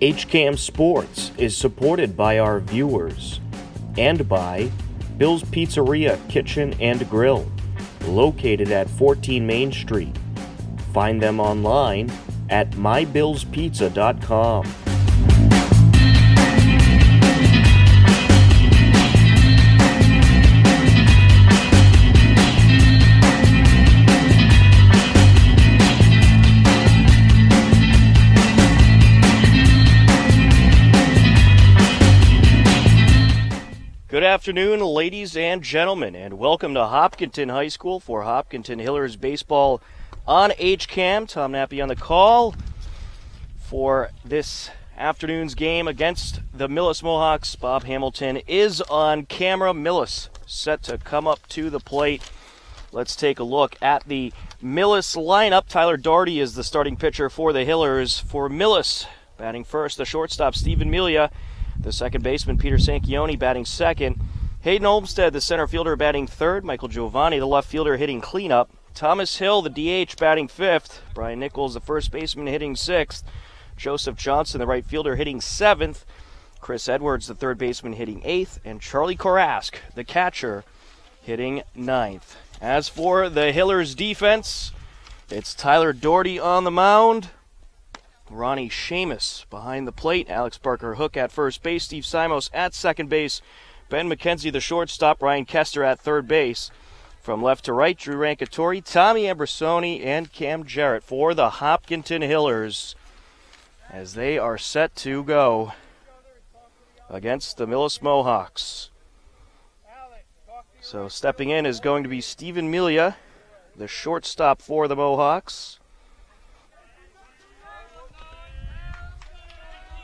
HCAM Sports is supported by our viewers and by Bill's Pizzeria Kitchen and Grill, located at 14 Main Street. Find them online at mybillspizza.com. afternoon, ladies and gentlemen, and welcome to Hopkinton High School for Hopkinton Hillers baseball on HCAM. Tom Nappy on the call for this afternoon's game against the Millis Mohawks. Bob Hamilton is on camera. Millis set to come up to the plate. Let's take a look at the Millis lineup. Tyler Doherty is the starting pitcher for the Hillers. For Millis, batting first, the shortstop Stephen Melia. The second baseman, Peter Sanchioni, batting second. Hayden Olmstead, the center fielder, batting third. Michael Giovanni, the left fielder, hitting cleanup. Thomas Hill, the DH, batting fifth. Brian Nichols, the first baseman, hitting sixth. Joseph Johnson, the right fielder, hitting seventh. Chris Edwards, the third baseman, hitting eighth. And Charlie Korask, the catcher, hitting ninth. As for the Hillers defense, it's Tyler Doherty on the mound. Ronnie Seamus behind the plate. Alex Barker Hook at first base. Steve Simos at second base. Ben McKenzie, the shortstop. Ryan Kester at third base. From left to right, Drew Rankatori, Tommy Ambrosoni, and Cam Jarrett for the Hopkinton Hillers as they are set to go against the Millis Mohawks. So stepping in is going to be Stephen Melia, the shortstop for the Mohawks.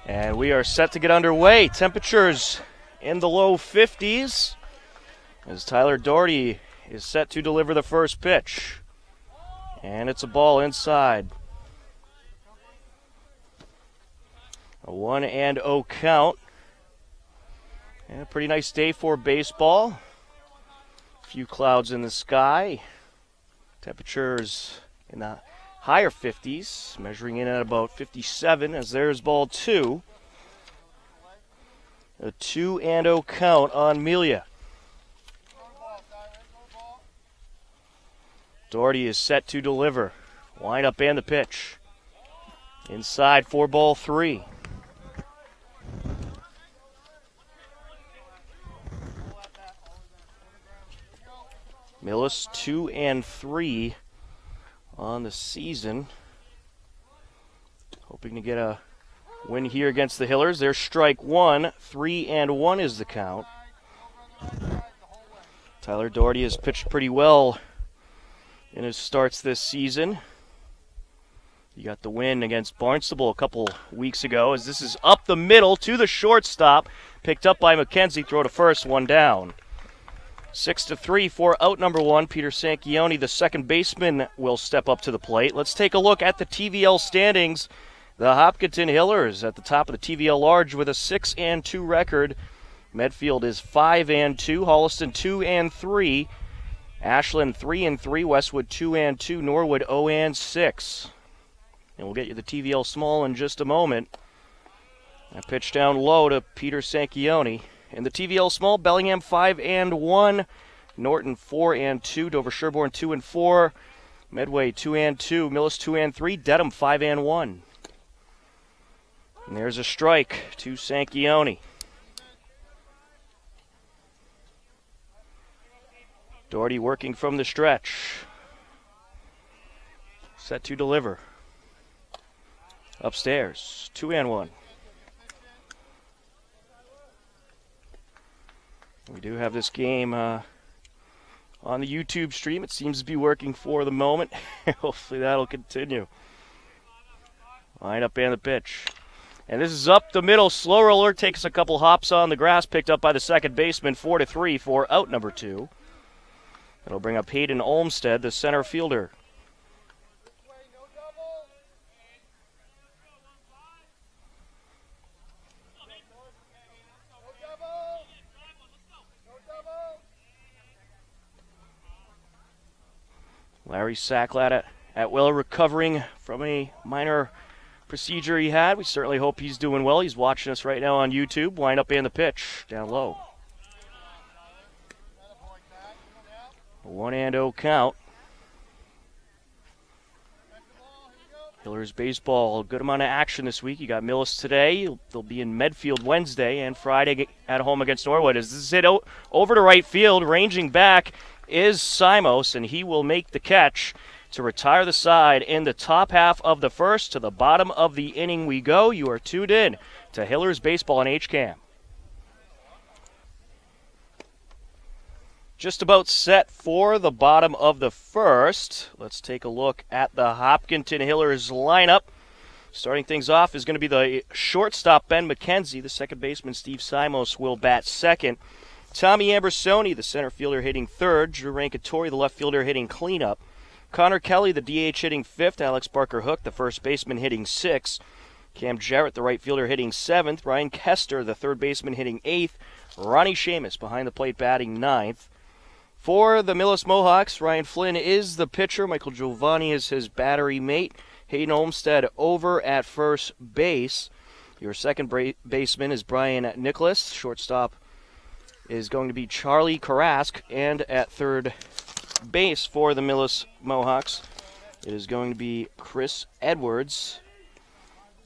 And we are set to get underway. Temperatures in the low 50s as Tyler Doherty is set to deliver the first pitch. And it's a ball inside. A 1 and 0 count. And a pretty nice day for baseball. A few clouds in the sky. Temperatures in the higher 50s, measuring in at about 57 as there's ball two. A 2 and 0 count on Melia. Doherty is set to deliver. Line up and the pitch. Inside for ball three. Millis two and three on the season. Hoping to get a win here against the Hillers. There's strike one. Three and one is the count. Tyler Doherty has pitched pretty well in his starts this season. You got the win against Barnstable a couple weeks ago as this is up the middle to the shortstop. Picked up by McKenzie. Throw to first, one down. Six to three for out number one. Peter Sanchioni, the second baseman, will step up to the plate. Let's take a look at the TVL standings. The Hopkinton Hillers at the top of the TVL large with a six and two record. Medfield is five and two. Holliston two and three. Ashland three and three. Westwood two and two. Norwood zero and six. And we'll get you the TVL small in just a moment. I pitch down low to Peter Sanchioni. In the TVL small, Bellingham five and one, Norton four and two, Dover Sherborn two and four, Medway two and two, Millis two and three, Dedham five and one. And there's a strike to Sanchioni. Doherty working from the stretch. Set to deliver. Upstairs, two and one. We do have this game uh, on the YouTube stream. It seems to be working for the moment. Hopefully that'll continue. Line up and the pitch. And this is up the middle. Slow roller takes a couple hops on the grass, picked up by the second baseman, four to three for out number two. It'll bring up Hayden Olmstead, the center fielder. Larry Sacklat at, at Will recovering from a minor procedure he had. We certainly hope he's doing well. He's watching us right now on YouTube. Wind up and the pitch down low. One and oh count. Hillers baseball, good amount of action this week. You got Millis today. They'll be in Medfield Wednesday and Friday at home against Norwood. As this is hit over to right field, ranging back is Simos, and he will make the catch to retire the side in the top half of the first. To the bottom of the inning we go. You are tuned in to Hillers baseball on HCAM. just about set for the bottom of the first. Let's take a look at the Hopkinton Hillers lineup. Starting things off is going to be the shortstop Ben McKenzie. The second baseman Steve Simos will bat second. Tommy Ambersoni, the center fielder, hitting third. Drew Rankatori, the left fielder, hitting cleanup. Connor Kelly, the DH, hitting fifth. Alex Barker Hook, the first baseman, hitting sixth. Cam Jarrett, the right fielder, hitting seventh. Ryan Kester, the third baseman, hitting eighth. Ronnie Seamus behind the plate, batting ninth. For the Millis Mohawks, Ryan Flynn is the pitcher. Michael Giovanni is his battery mate. Hayden Olmstead over at first base. Your second bra- baseman is Brian Nicholas. Shortstop is going to be Charlie Karask. And at third base for the Millis Mohawks, it is going to be Chris Edwards.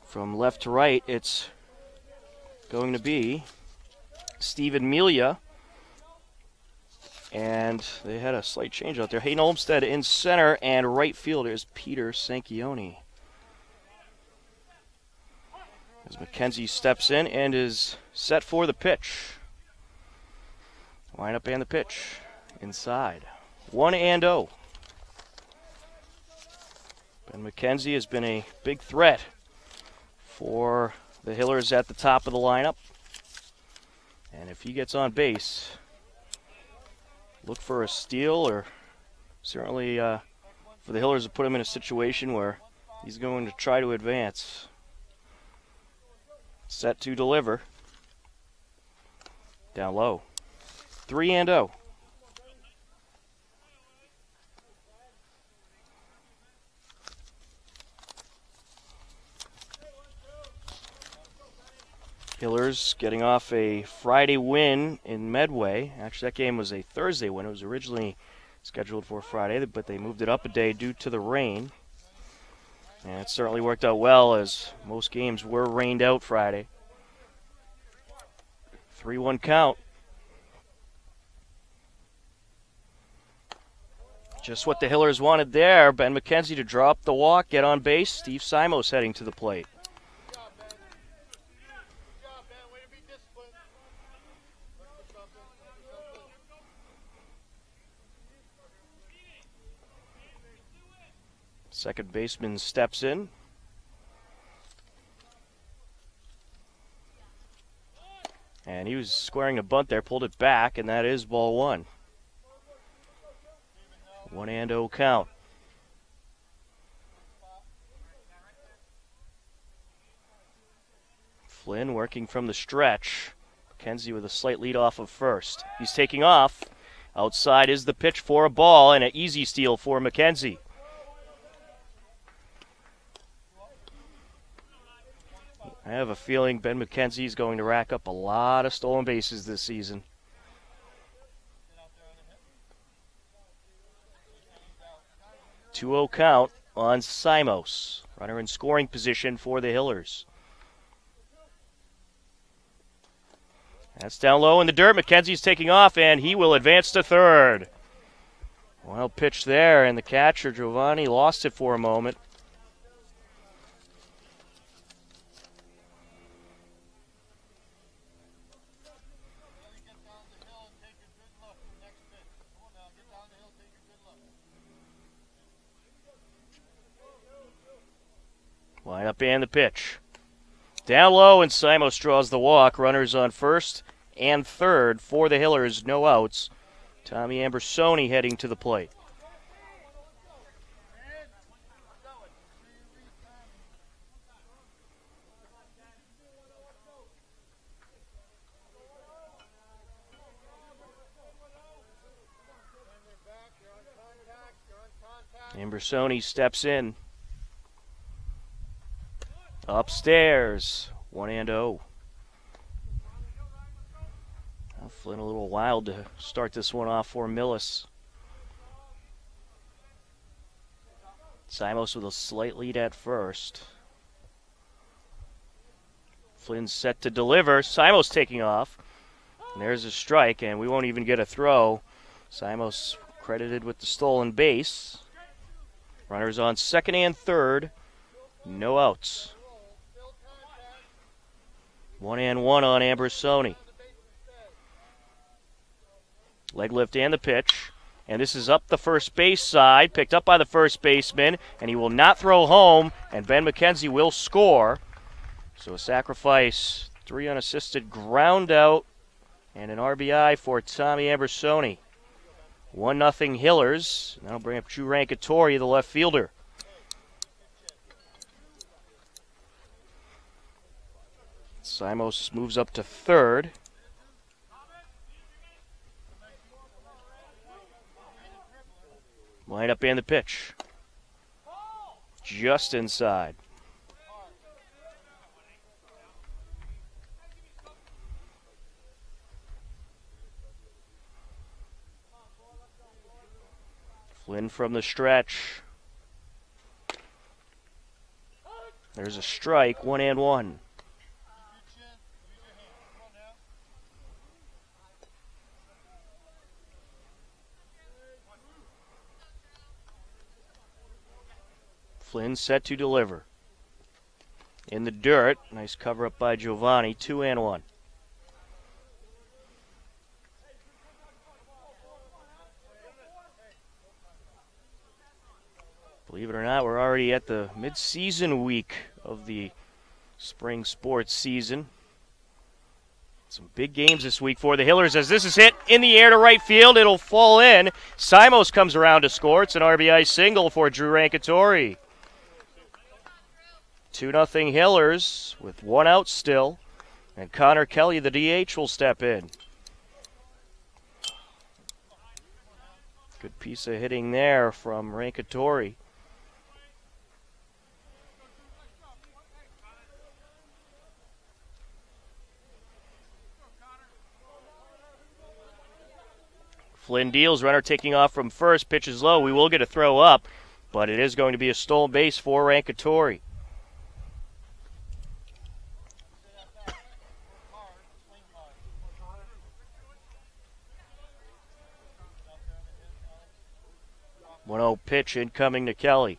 From left to right, it's going to be Stephen Melia. And they had a slight change out there. Hayden Olmstead in center, and right fielder is Peter Sanchioni. As McKenzie steps in and is set for the pitch. Line up and the pitch. Inside. 1 and 0. Ben McKenzie has been a big threat for the Hillers at the top of the lineup. And if he gets on base, look for a steal or certainly uh, for the Hillers to put him in a situation where he's going to try to advance. Set to deliver. Down low. 3 and 0. Hillers getting off a Friday win in Medway. Actually, that game was a Thursday win. It was originally scheduled for Friday, but they moved it up a day due to the rain. And it certainly worked out well as most games were rained out Friday. 3 1 count. Just what the Hillers wanted there. Ben McKenzie to drop the walk, get on base. Steve Simos heading to the plate. Second baseman steps in. And he was squaring a bunt there, pulled it back, and that is ball one. One and oh count. Flynn working from the stretch. McKenzie with a slight lead off of first. He's taking off. Outside is the pitch for a ball and an easy steal for McKenzie. I have a feeling Ben McKenzie is going to rack up a lot of stolen bases this season. Two zero count on Simos, runner in scoring position for the Hillers. That's down low in the dirt. McKenzie's taking off, and he will advance to third. Well pitch there, and the catcher Giovanni lost it for a moment. Line up and the pitch. Down low, and Simos draws the walk. Runners on first and third for the Hillers, no outs. Tommy Ambersoni heading to the plate. Ambersoni steps in. Upstairs. 1 and 0. Flynn a little wild to start this one off for Millis. Simos with a slight lead at first. Flynn set to deliver. Simos taking off. And there's a strike, and we won't even get a throw. Simos credited with the stolen base. Runners on second and third. No outs. One and one on Ambersoni. Leg lift and the pitch. And this is up the first base side, picked up by the first baseman, and he will not throw home, and Ben McKenzie will score. So a sacrifice, three unassisted ground out, and an RBI for Tommy Ambersoni. 1 nothing Hillers. That'll bring up Drew Rankatori, the left fielder. Simos moves up to third. Line up and the pitch. Just inside. Flynn from the stretch. There's a strike, one and one. Flynn set to deliver. In the dirt, nice cover up by Giovanni, two and one. Believe it or not, we're already at the mid-season week of the spring sports season. Some big games this week for the Hillers as this is hit in the air to right field. It'll fall in. Simos comes around to score. It's an RBI single for Drew Rankatori. 2 0 Hillers with one out still. And Connor Kelly, the DH, will step in. Good piece of hitting there from Rankatori. Flynn deals, runner taking off from first, pitches low. We will get a throw up, but it is going to be a stolen base for Rankatori. One zero pitch incoming to Kelly.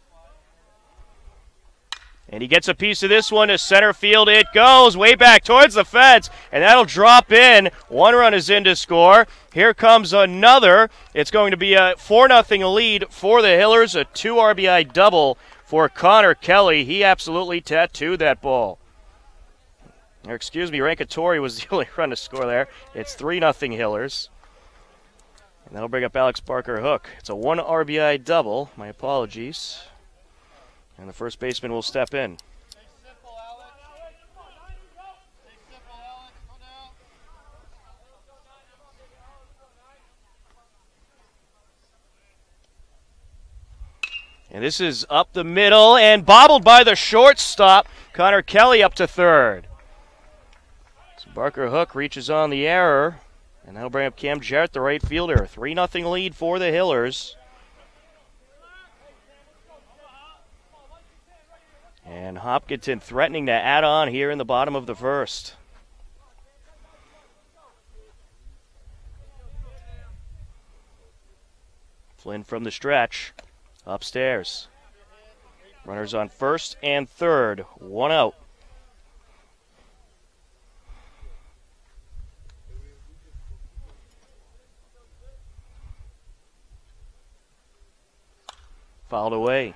And he gets a piece of this one to center field. It goes way back towards the fence, and that'll drop in. One run is in to score. Here comes another. It's going to be a 4 0 lead for the Hillers, a 2 RBI double for Connor Kelly. He absolutely tattooed that ball. Or excuse me, Rankatori was the only run to score there. It's 3 0 Hillers. And that'll bring up Alex Barker Hook. It's a one RBI double. My apologies. And the first baseman will step in. And this is up the middle and bobbled by the shortstop. Connor Kelly up to third. So Barker Hook reaches on the error. And that'll bring up Cam Jarrett, the right fielder. 3 0 lead for the Hillers. And Hopkinton threatening to add on here in the bottom of the first. Flynn from the stretch. Upstairs. Runners on first and third. One out. Fouled away.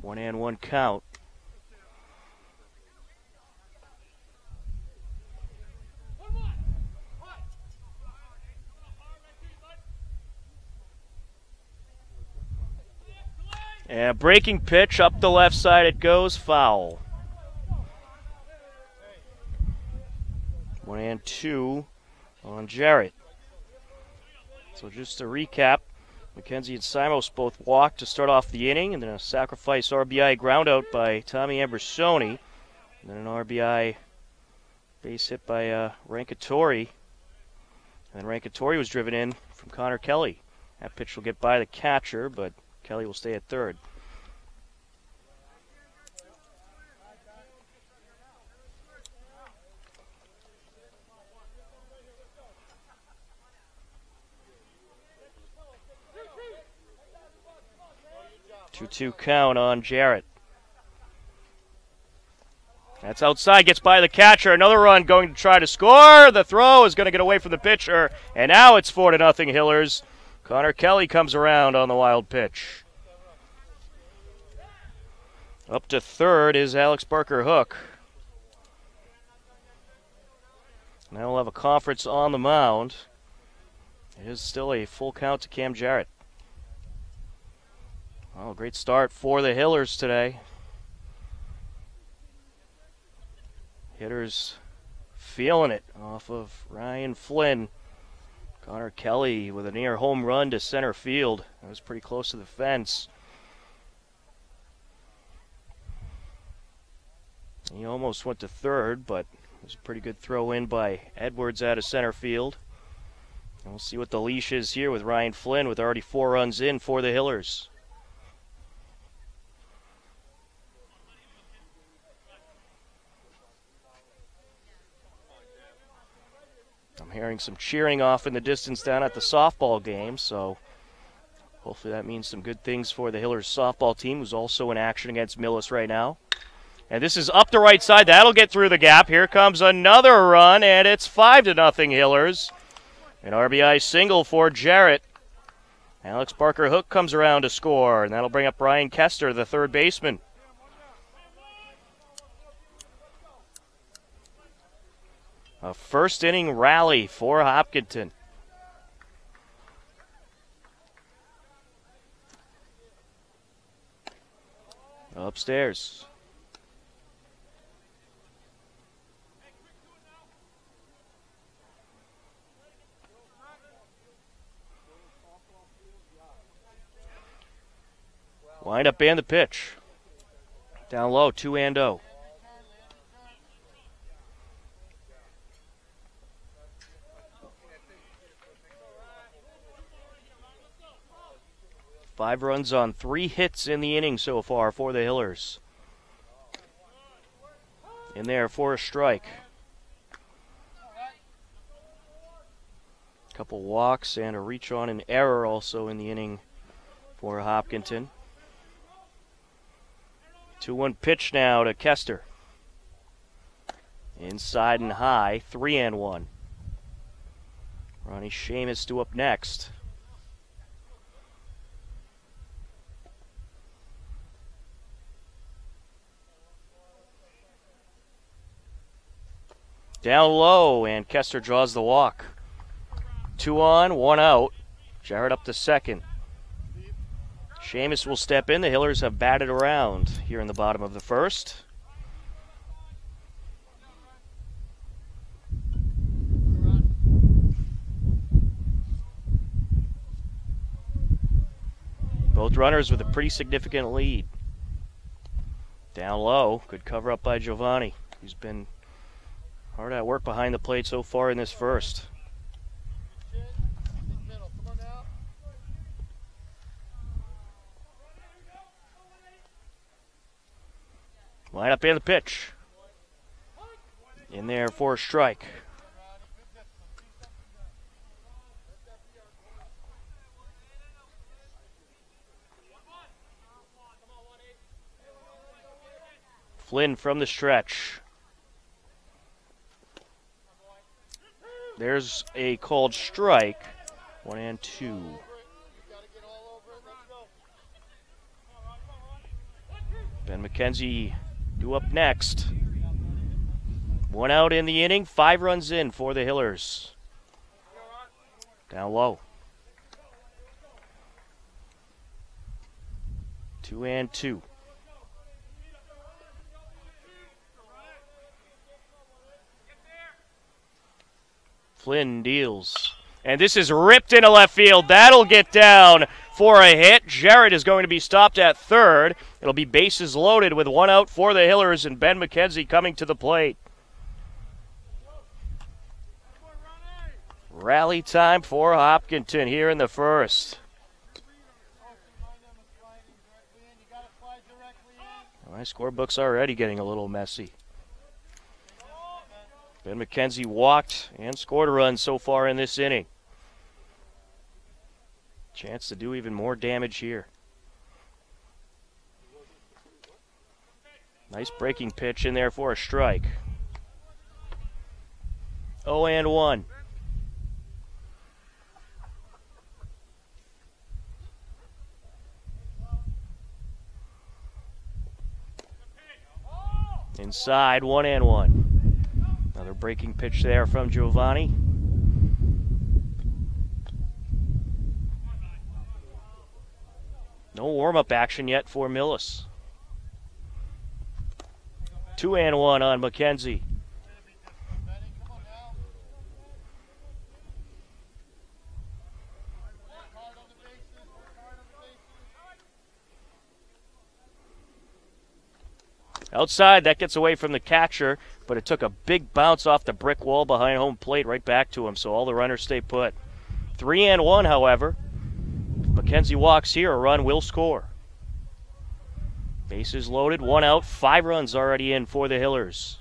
One and one count. And breaking pitch up the left side it goes, foul. One and two on Jarrett. So just to recap, McKenzie and Simos both walked to start off the inning, and then a sacrifice RBI groundout by Tommy Ambrosoni. And then an RBI base hit by uh, Rankatori. And then Rankatori was driven in from Connor Kelly. That pitch will get by the catcher, but Kelly will stay at third. Two-two count on Jarrett. That's outside, gets by the catcher. Another run going to try to score. The throw is going to get away from the pitcher, and now it's four to nothing Hillers. Connor Kelly comes around on the wild pitch. Up to third is Alex Barker Hook. Now we'll have a conference on the mound. It is still a full count to Cam Jarrett. Well, great start for the Hillers today. Hitters feeling it off of Ryan Flynn. Connor Kelly with a near home run to center field. That was pretty close to the fence. He almost went to third, but it was a pretty good throw in by Edwards out of center field. And we'll see what the leash is here with Ryan Flynn with already four runs in for the Hillers. I'm hearing some cheering off in the distance down at the softball game, so hopefully that means some good things for the Hillers softball team, who's also in action against Millis right now. And this is up the right side. That'll get through the gap. Here comes another run, and it's five to nothing Hillers. An RBI single for Jarrett. Alex Barker Hook comes around to score, and that'll bring up Brian Kester, the third baseman. A first inning rally for Hopkinton. Upstairs. Wind up and the pitch. Down low, 2 and 0. Five runs on three hits in the inning so far for the Hillers. In there for a strike. Couple walks and a reach on an error also in the inning for Hopkinton. 2 1 pitch now to Kester. Inside and high, 3 and 1. Ronnie Seamus due up next. Down low, and Kester draws the walk. Two on, one out. Jarrett up to second. Seamus will step in. The Hillers have batted around here in the bottom of the first. Both runners with a pretty significant lead. Down low, good cover up by Giovanni. He's been Hard at work behind the plate so far in this first. Line up in the pitch. In there for a strike. Flynn from the stretch. There's a called strike. One and two. Ben McKenzie due up next. One out in the inning, five runs in for the Hillers. Down low. Two and two. Flynn deals. And this is ripped into left field. That'll get down for a hit. Jarrett is going to be stopped at third. It'll be bases loaded with one out for the Hillers and Ben McKenzie coming to the plate. Rally time for Hopkinton here in the first. My scorebook's already getting a little messy. Ben McKenzie walked and scored a run so far in this inning. Chance to do even more damage here. Nice breaking pitch in there for a strike. 0 and 1. Inside, one and one. Another breaking pitch there from Giovanni. No warm up action yet for Millis. Two and one on McKenzie. Outside, that gets away from the catcher, but it took a big bounce off the brick wall behind home plate right back to him, so all the runners stay put. Three and one, however. McKenzie walks here, a run will score. Bases loaded, one out, five runs already in for the Hillers.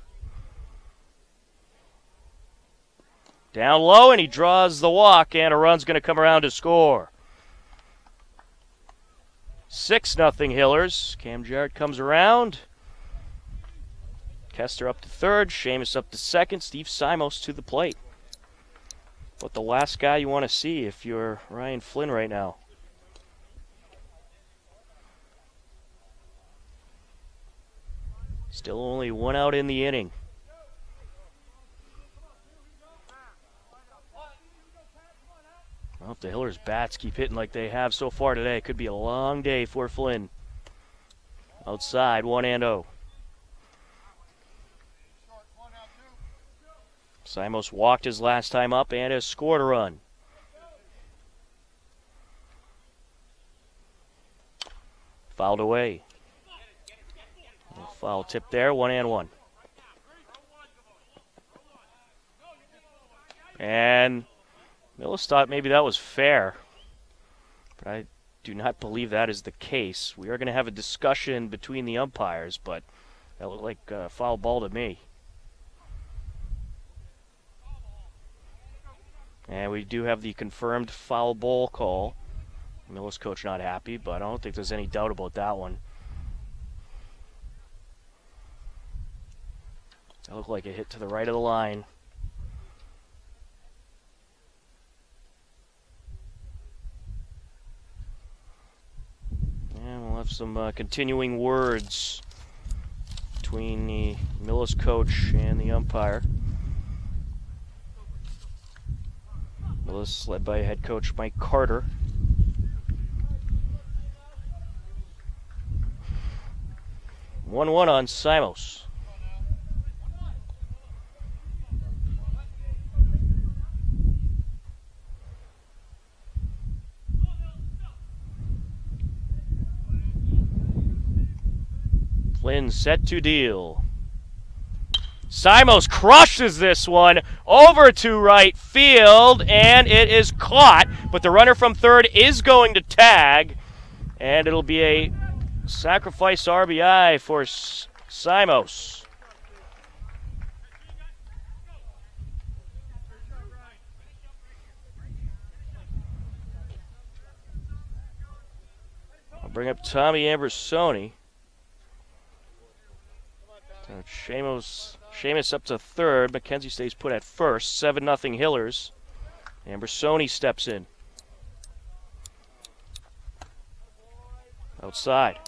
Down low, and he draws the walk, and a run's going to come around to score. 6 nothing Hillers. Cam Jarrett comes around. Kester up to third, Seamus up to second, Steve Simos to the plate. But the last guy you want to see if you're Ryan Flynn right now. Still only one out in the inning. Well, if the Hillers bats keep hitting like they have so far today, it could be a long day for Flynn. Outside, 1 and 0. Simos walked his last time up and has scored a run. Fouled away. Foul tip there, one and one. And Millis thought maybe that was fair, but I do not believe that is the case. We are going to have a discussion between the umpires, but that looked like a foul ball to me. And we do have the confirmed foul ball call. Millis coach not happy, but I don't think there's any doubt about that one. That looked like it hit to the right of the line. And we'll have some uh, continuing words between the Millis coach and the umpire. Millis led by head coach Mike Carter. One one on Simos. Flynn set to deal. Simos crushes this one over to right field, and it is caught. But the runner from third is going to tag, and it'll be a sacrifice RBI for Simos. I'll bring up Tommy Ambersoni. So Shamos Seamus up to third. McKenzie stays put at first. 7 nothing Hillers. Ambersoni steps in. Outside.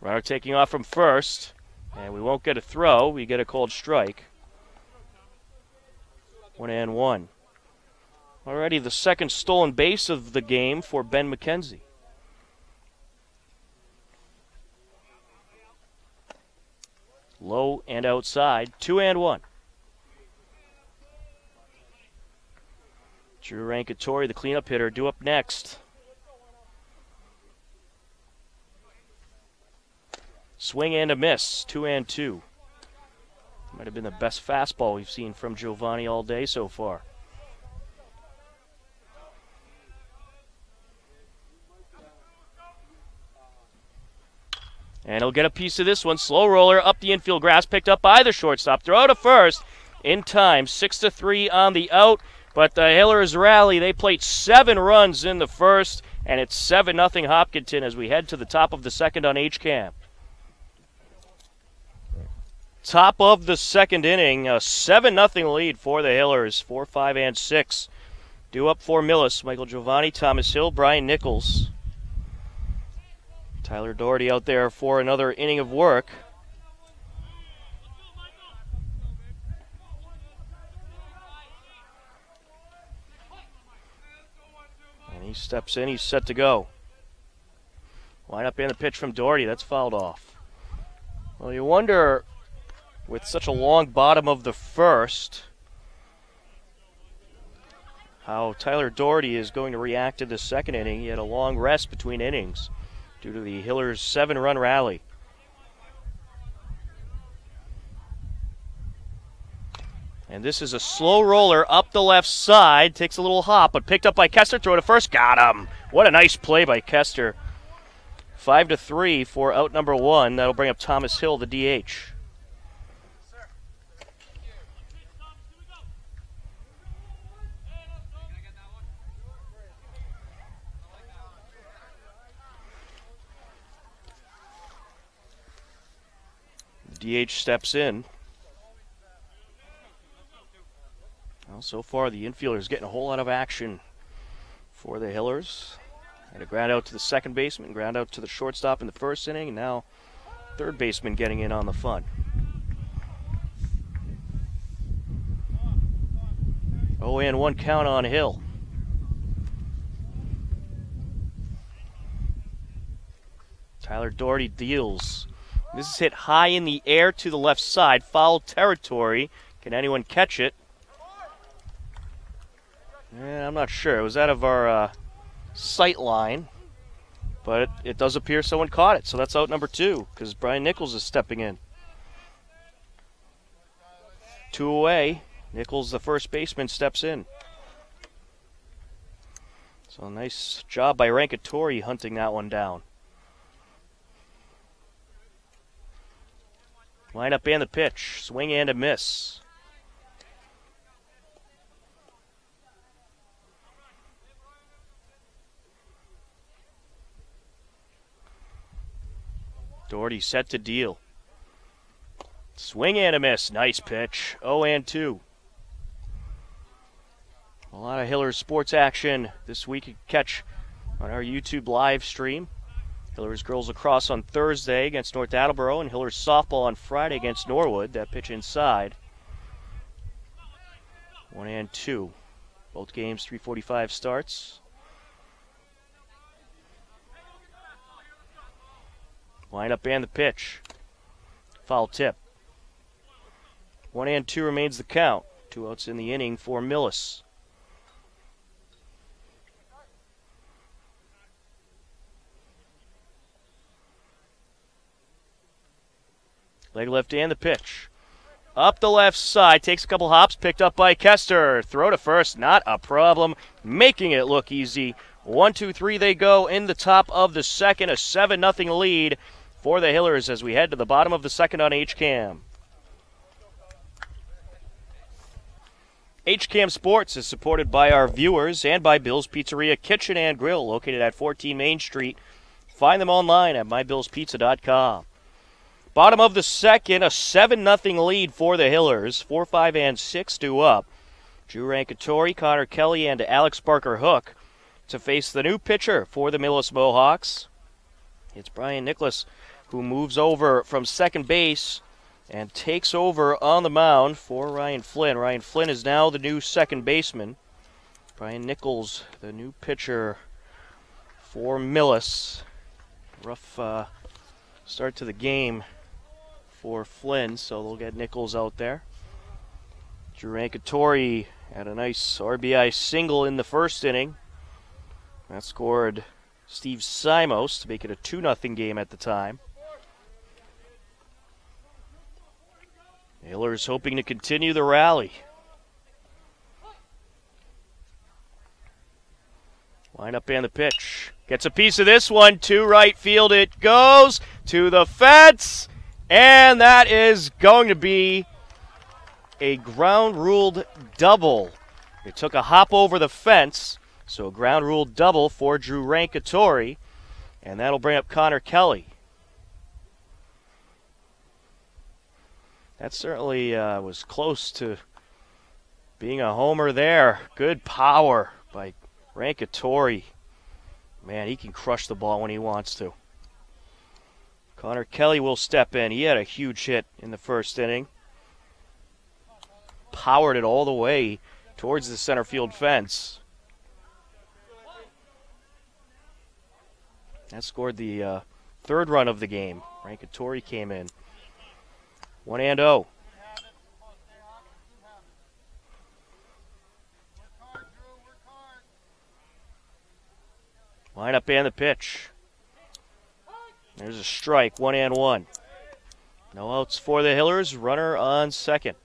Runner taking off from first. And we won't get a throw. We get a called strike. One and one. Already the second stolen base of the game for Ben McKenzie. Low and outside. Two and one. Drew Rankatori, the cleanup hitter, due up next. Swing and a miss. Two and two. Might have been the best fastball we've seen from Giovanni all day so far. And he'll get a piece of this one. Slow roller up the infield grass, picked up by the shortstop. Throw to first in time. Six to three on the out. But the Hillers rally. They played seven runs in the first, and it's seven nothing Hopkinton as we head to the top of the second on HCAM. Top of the second inning, a seven nothing lead for the Hillers. Four, five, and six. Due up for Millis, Michael Giovanni, Thomas Hill, Brian Nichols. Tyler Doherty out there for another inning of work. And he steps in, he's set to go. Line up in the pitch from Doherty, that's fouled off. Well, you wonder, with such a long bottom of the first, how Tyler Doherty is going to react to the second inning. He had a long rest between innings due to the Hillers' seven run rally. And this is a slow roller up the left side. Takes a little hop, but picked up by Kester. Throw to first. Got him. What a nice play by Kester. Five to three for out number one. That'll bring up Thomas Hill, the DH. DH steps in. Well, so far the infielder is getting a whole lot of action for the Hillers. And a ground out to the second baseman, ground out to the shortstop in the first inning, and now third baseman getting in on the fun. Oh, and one count on Hill. Tyler Doherty deals this is hit high in the air to the left side, foul territory. Can anyone catch it? Eh, I'm not sure. It was out of our uh, sight line, but it, it does appear someone caught it. So that's out number two because Brian Nichols is stepping in. Two away. Nichols, the first baseman, steps in. So nice job by Rankatori hunting that one down. Line up and the pitch. Swing and a miss. Doherty set to deal. Swing and a miss. Nice pitch. 0 and 2. A lot of Hillers sports action this week. Catch on our YouTube live stream. Hillers girls lacrosse on Thursday against North Attleboro, and Hillers softball on Friday against Norwood. That pitch inside. One and two. Both games 345 starts. Line up and the pitch. Foul tip. One and two remains the count. Two outs in the inning for Millis. Leg lift and the pitch. Up the left side, takes a couple hops, picked up by Kester. Throw to first, not a problem, making it look easy. One, two, three, they go in the top of the second. A 7 nothing lead for the Hillers as we head to the bottom of the second on HCAM. HCAM Sports is supported by our viewers and by Bill's Pizzeria Kitchen and Grill, located at 14 Main Street. Find them online at mybillspizza.com. Bottom of the second, a 7 0 lead for the Hillers. 4 5 and 6 to up. Drew Rankatori, Connor Kelly, and Alex Barker Hook to face the new pitcher for the Millis Mohawks. It's Brian Nicholas who moves over from second base and takes over on the mound for Ryan Flynn. Ryan Flynn is now the new second baseman. Brian Nichols, the new pitcher for Millis. Rough uh, start to the game for Flynn, so they'll get Nichols out there. Drew Rankatori had a nice RBI single in the first inning. That scored Steve Simos to make it a 2 0 game at the time. Hillers hoping to continue the rally. Line up and the pitch. Gets a piece of this one to right field. It goes to the fence. And that is going to be a ground ruled double. It took a hop over the fence. So a ground ruled double for Drew Rankatori. And that'll bring up Connor Kelly. That certainly uh, was close to being a homer there. Good power by Rankatori. Man, he can crush the ball when he wants to. Connor Kelly will step in. He had a huge hit in the first inning. Powered it all the way towards the center field fence. That scored the uh, third run of the game. Rankatori came in. 1 and 0. Line up and the pitch. There's a strike, one and one. No outs for the Hillers. Runner on second.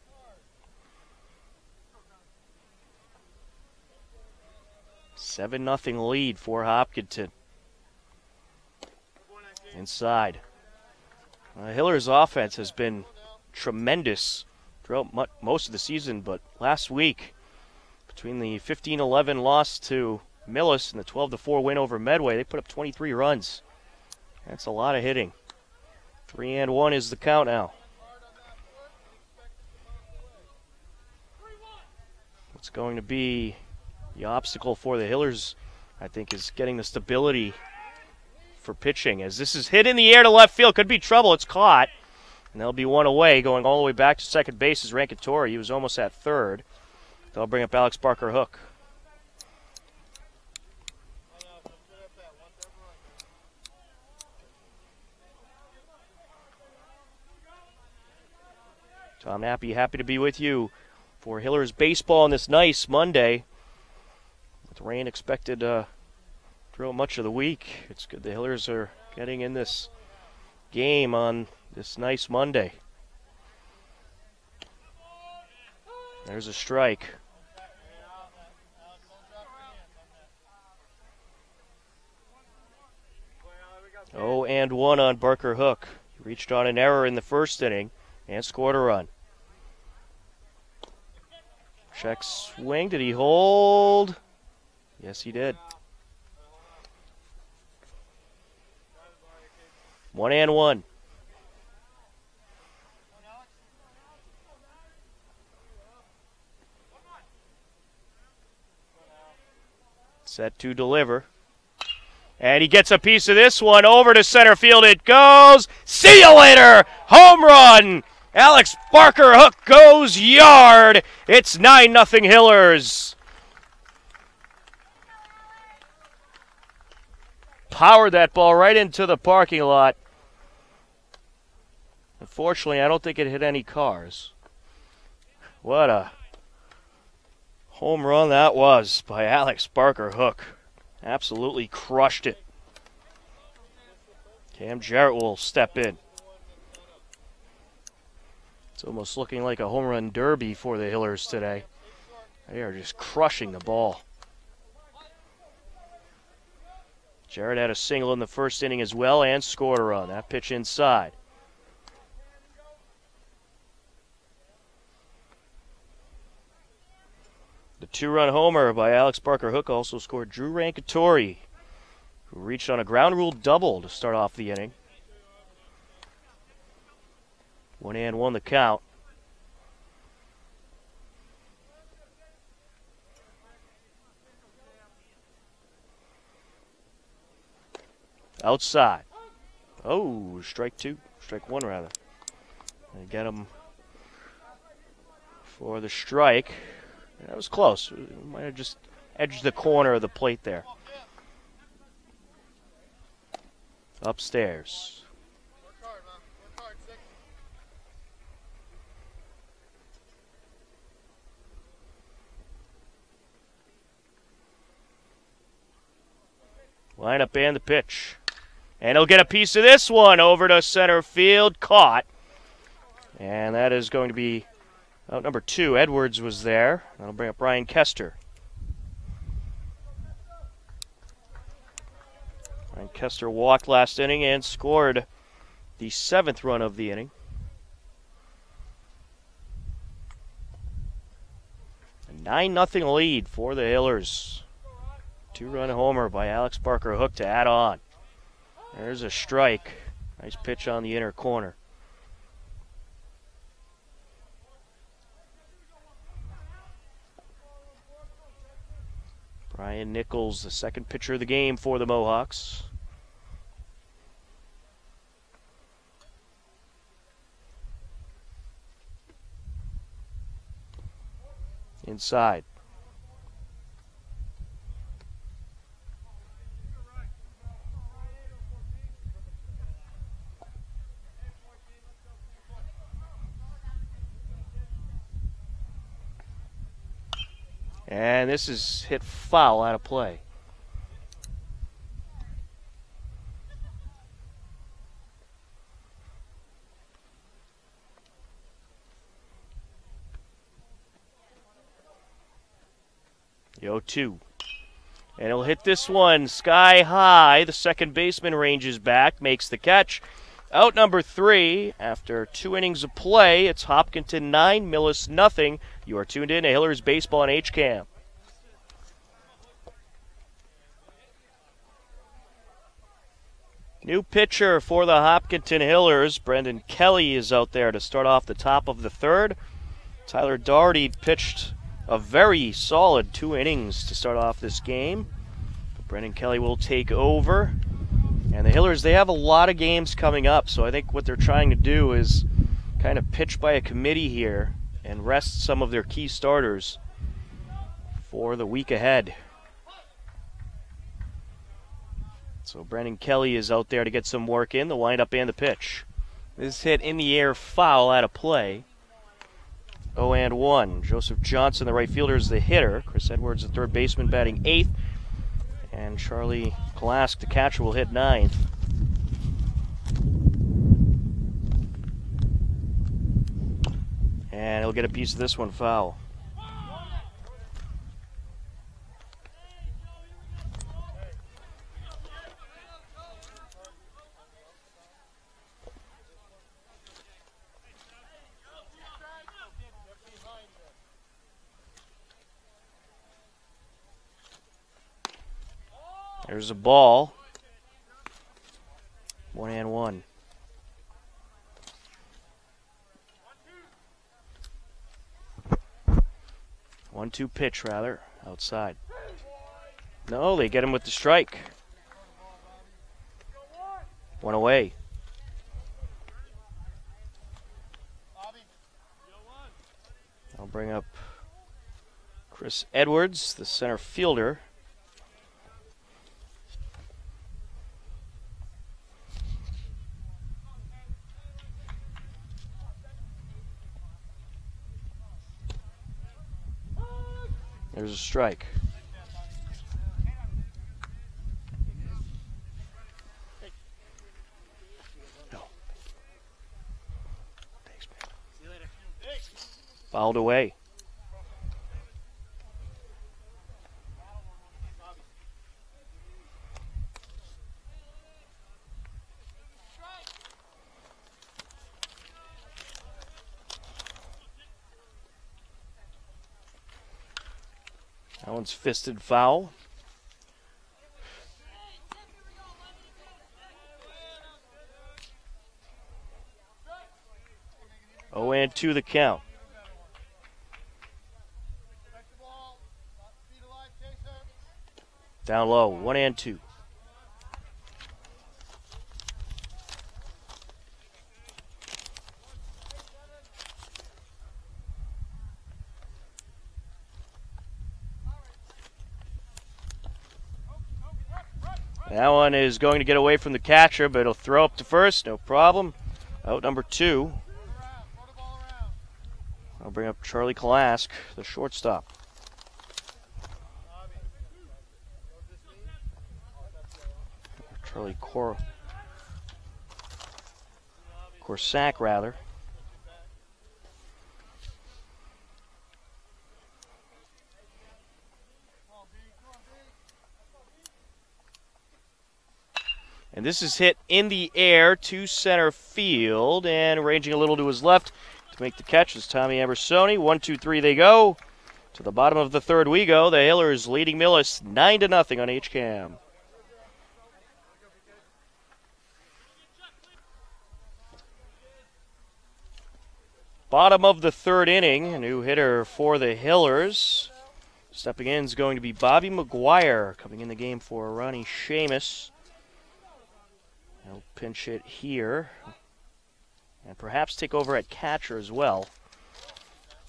Seven nothing lead for Hopkinton. Inside. Uh, Hillers' offense has been tremendous throughout most of the season, but last week, between the 15 11 loss to Millis and the 12 4 win over Medway, they put up 23 runs. That's a lot of hitting. Three and one is the count now. What's going to be the obstacle for the Hillers, I think, is getting the stability for pitching. As this is hit in the air to left field, could be trouble. It's caught. And they'll be one away, going all the way back to second base is Rankatori. He was almost at third. They'll bring up Alex Barker Hook. Tom Nappy, happy happy to be with you for Hillers baseball on this nice Monday. With rain expected uh, throughout much of the week, it's good the Hillers are getting in this game on this nice Monday. There's a strike. Oh, and one on Barker Hook. He reached on an error in the first inning and scored a run. Check swing. Did he hold? Yes, he did. One and one. Set to deliver. And he gets a piece of this one over to center field. It goes. See you later. Home run. Alex Barker hook goes yard. It's 9 nothing Hillers. Powered that ball right into the parking lot. Unfortunately, I don't think it hit any cars. What a home run that was by Alex Barker Hook. Absolutely crushed it. Cam Jarrett will step in. It's almost looking like a home run derby for the Hillers today. They are just crushing the ball. Jarrett had a single in the first inning as well and scored a run. That pitch inside. The two run homer by Alex Barker Hook also scored Drew Rankatori, who reached on a ground rule double to start off the inning. One and one the count. Outside. Oh, strike two. Strike one, rather. They get him for the strike. That was close. Might have just edged the corner of the plate there. Upstairs. Line up and the pitch. And he'll get a piece of this one over to center field. Caught. And that is going to be out number two. Edwards was there. That'll bring up Brian Kester. Brian Kester walked last inning and scored the seventh run of the inning. A 9 0 lead for the Hillers. Two run homer by Alex Barker Hook to add on. There's a strike. Nice pitch on the inner corner. Brian Nichols, the second pitcher of the game for the Mohawks. Inside. And this is hit foul out of play. Yo, 2. And he'll hit this one sky high. The second baseman ranges back, makes the catch. Out number three, after two innings of play, it's Hopkinton 9, Millis nothing. You are tuned in to Hillers Baseball on HCAM. New pitcher for the Hopkinton Hillers. Brendan Kelly is out there to start off the top of the third. Tyler Doherty pitched a very solid two innings to start off this game. Brendan Kelly will take over. And the Hillers, they have a lot of games coming up, so I think what they're trying to do is kind of pitch by a committee here and rest some of their key starters for the week ahead. So Brendan Kelly is out there to get some work in, the windup and the pitch. This hit in the air foul out of play. 0 and 1. Joseph Johnson, the right fielder, is the hitter. Chris Edwards, the third baseman, batting eighth. And Charlie Kolask, the catcher, will hit ninth. And he'll get a piece of this one foul. There's a ball. One and one. One two pitch rather outside. No, they get him with the strike. One away. I'll bring up Chris Edwards, the center fielder. There's a strike. No. Thanks. Fouled away. That one's fisted foul. Oh, and two the count. Down low, one and two. That one is going to get away from the catcher, but it'll throw up to first, no problem. Out number two. I'll bring up Charlie Kalask, the shortstop. Charlie Cor Corsack, rather. This is hit in the air to center field and ranging a little to his left to make the catch is Tommy Ambersoni. One, two, three, they go. To the bottom of the third we go. The Hillers leading Millis 9 to nothing on HCAM. Bottom of the third inning, new hitter for the Hillers. Stepping in is going to be Bobby McGuire, coming in the game for Ronnie Seamus. He'll pinch it here. And perhaps take over at catcher as well.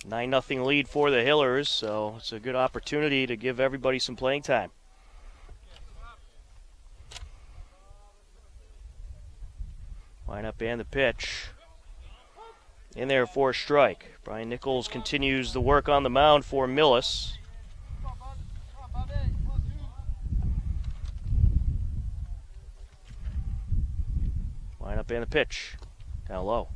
9 0 lead for the Hillers, so it's a good opportunity to give everybody some playing time. Line up and the pitch. In there for a strike. Brian Nichols continues the work on the mound for Millis. Line up and the pitch. Down low.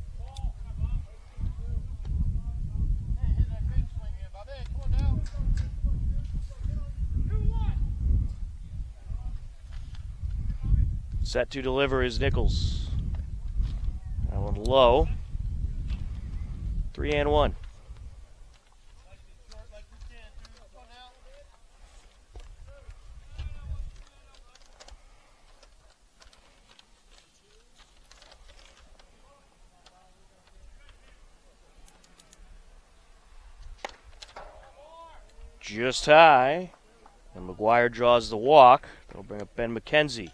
Set to deliver is Nichols. That one low. Three and one. Just high. And McGuire draws the walk. That'll bring up Ben McKenzie.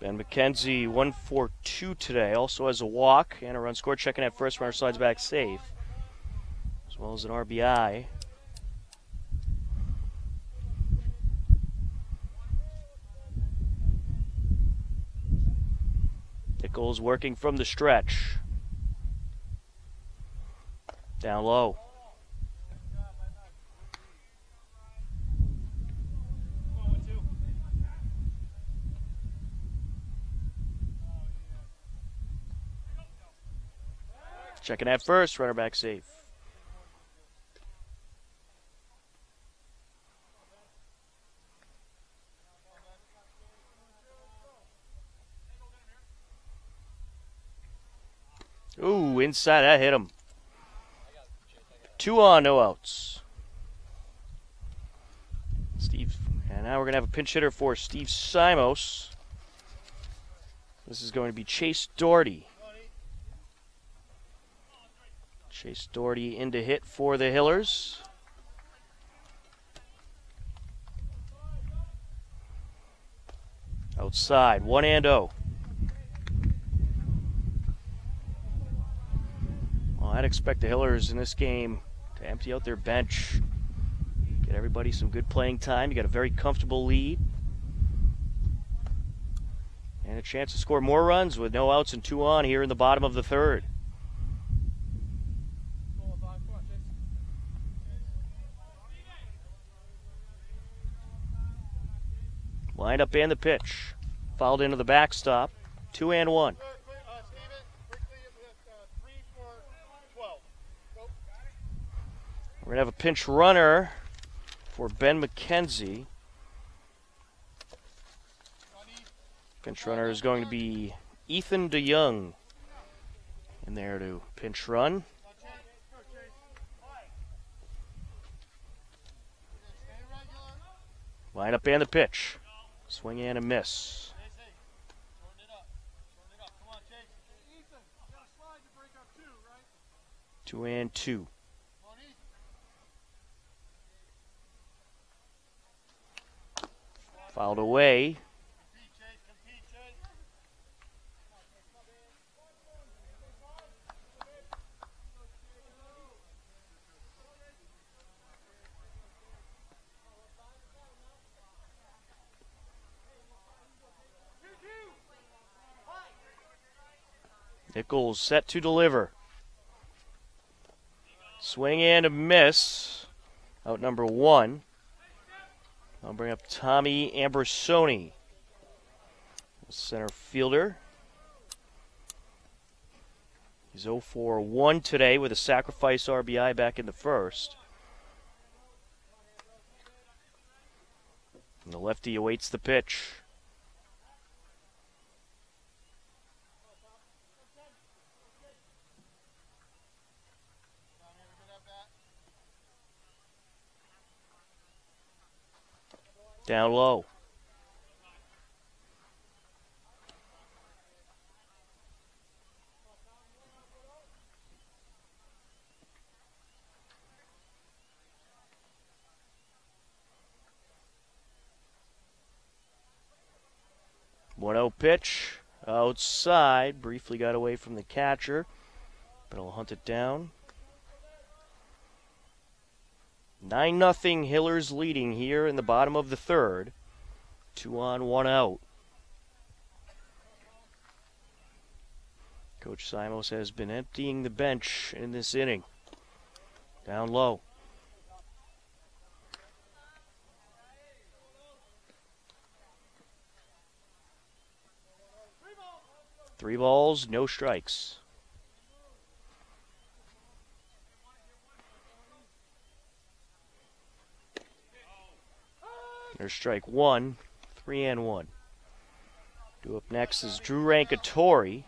Ben McKenzie, 1 4 2 today. Also has a walk and a run scored. Checking at first, runner slides back safe as well as an RBI. Nichols working from the stretch. Down low. Checking at first, runner back safe. Ooh, inside that hit him. Two on, no outs. Steve, and now we're gonna have a pinch hitter for Steve Simos. This is going to be Chase Doherty. Chase Doherty into hit for the Hillers. Outside, one and oh. I'd expect the Hillers in this game to empty out their bench, get everybody some good playing time. You got a very comfortable lead. And a chance to score more runs with no outs and two on here in the bottom of the third. Lined up and the pitch. Fouled into the backstop. Two and one. We're going to have a pinch runner for Ben McKenzie. Pinch runner is going to be Ethan DeYoung in there to pinch run. Line up and the pitch. Swing and a miss. Two and two. Fouled away. Nichols set to deliver. Swing and a miss. Out number one. I'll bring up Tommy Ambersoni, center fielder. He's 0 for 1 today with a sacrifice RBI back in the first. And the lefty awaits the pitch. Down low. One zero pitch outside. Briefly got away from the catcher, but he'll hunt it down. 9 nothing Hillers leading here in the bottom of the third. Two on, one out. Coach Simos has been emptying the bench in this inning. Down low. Three balls, no strikes. There's strike one, three and one. Due up next is Drew Rankatori.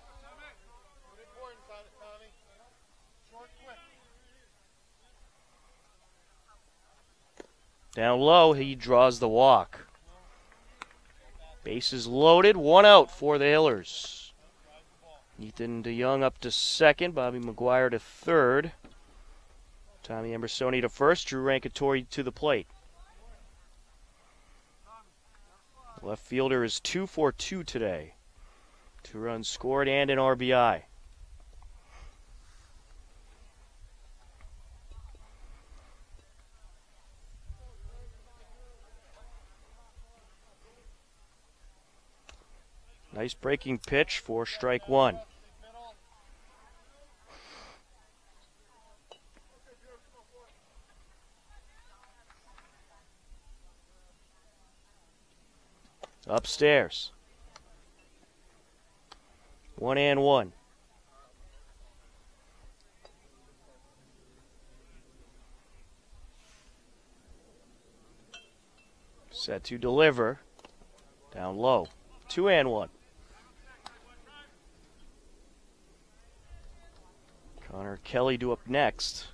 Down low, he draws the walk. Bases loaded, one out for the Hillers. Ethan DeYoung up to second, Bobby McGuire to third. Tommy Ambersoni to first, Drew Rankatori to the plate. Left fielder is 2 for 2 today. Two runs scored and an RBI. Nice breaking pitch for strike one. Upstairs. One and one. Set to deliver. Down low. Two and one. Connor Kelly due up next.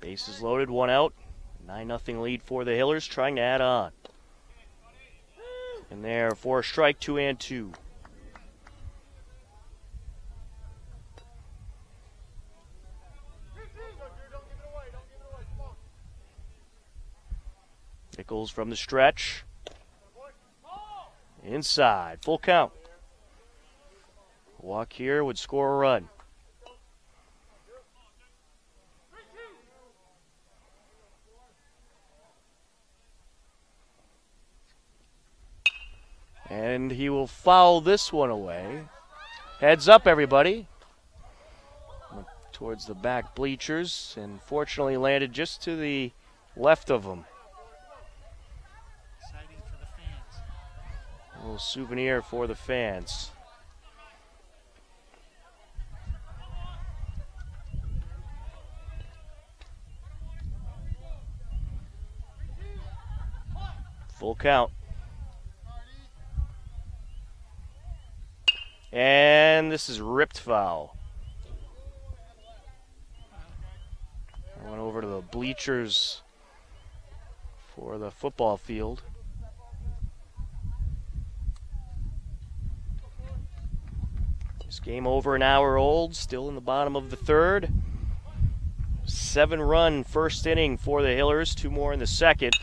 Bases loaded, one out. 9 0 lead for the Hillers, trying to add on. And there for strike, two and two. Nichols from the stretch. Inside, full count. Walk here would score a run. And he will foul this one away. Heads up, everybody. Towards the back bleachers, and fortunately landed just to the left of them. A little souvenir for the fans. Full count. And this is ripped foul. I went over to the bleachers for the football field. This game over an hour old, still in the bottom of the third. Seven run first inning for the Hillers, two more in the second,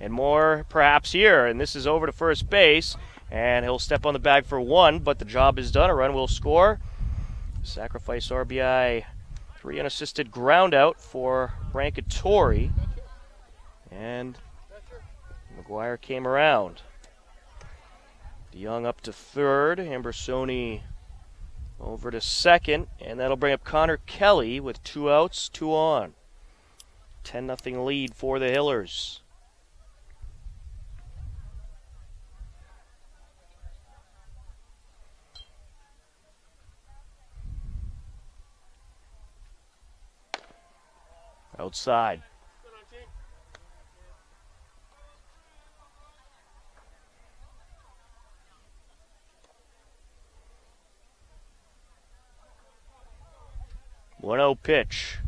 and more perhaps here. And this is over to first base. And he'll step on the bag for one, but the job is done. A run will score. Sacrifice RBI, three unassisted ground out for Rankatori. And McGuire came around. DeYoung up to third. Ambersoni over to second, and that'll bring up Connor Kelly with two outs, two on. 10 0 lead for the Hillers. Outside. One zero oh pitch.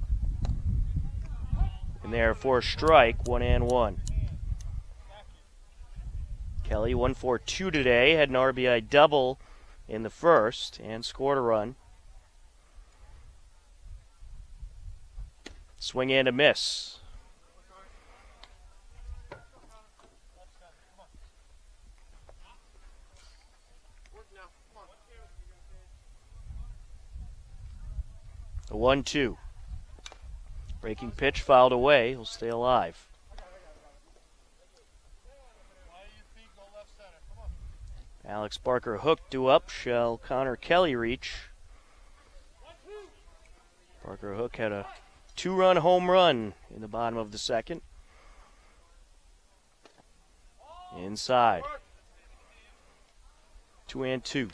And there for a strike, one and one. Kelly, 1 4 2 today, had an RBI double in the first and scored a run. Swing and a miss. The 1 2. Breaking pitch fouled away. He'll stay alive. Alex Barker hooked due up. Shall Connor Kelly reach? Barker Hook had a two run home run in the bottom of the second. Inside. Two and two.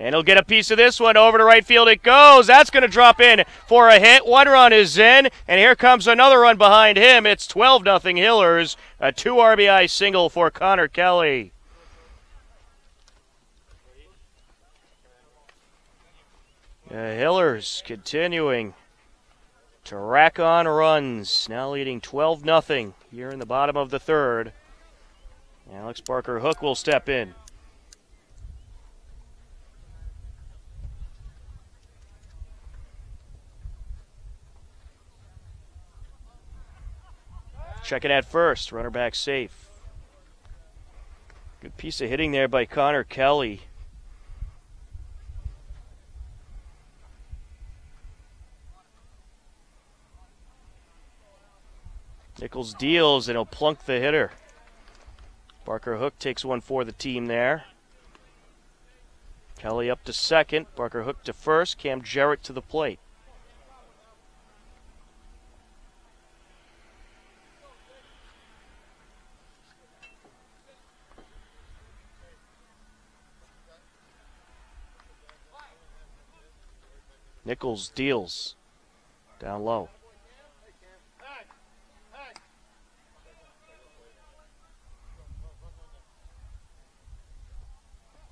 And he'll get a piece of this one over to right field. It goes. That's going to drop in for a hit. One run is in, and here comes another run behind him. It's 12 0 Hillers. A two RBI single for Connor Kelly. The Hillers continuing to rack on runs. Now leading 12 0 here in the bottom of the third. Alex Barker Hook will step in. Check it at first. Runner back safe. Good piece of hitting there by Connor Kelly. Nichols deals and he'll plunk the hitter. Barker Hook takes one for the team there. Kelly up to second. Barker Hook to first. Cam Jarrett to the plate. Nichols deals down low.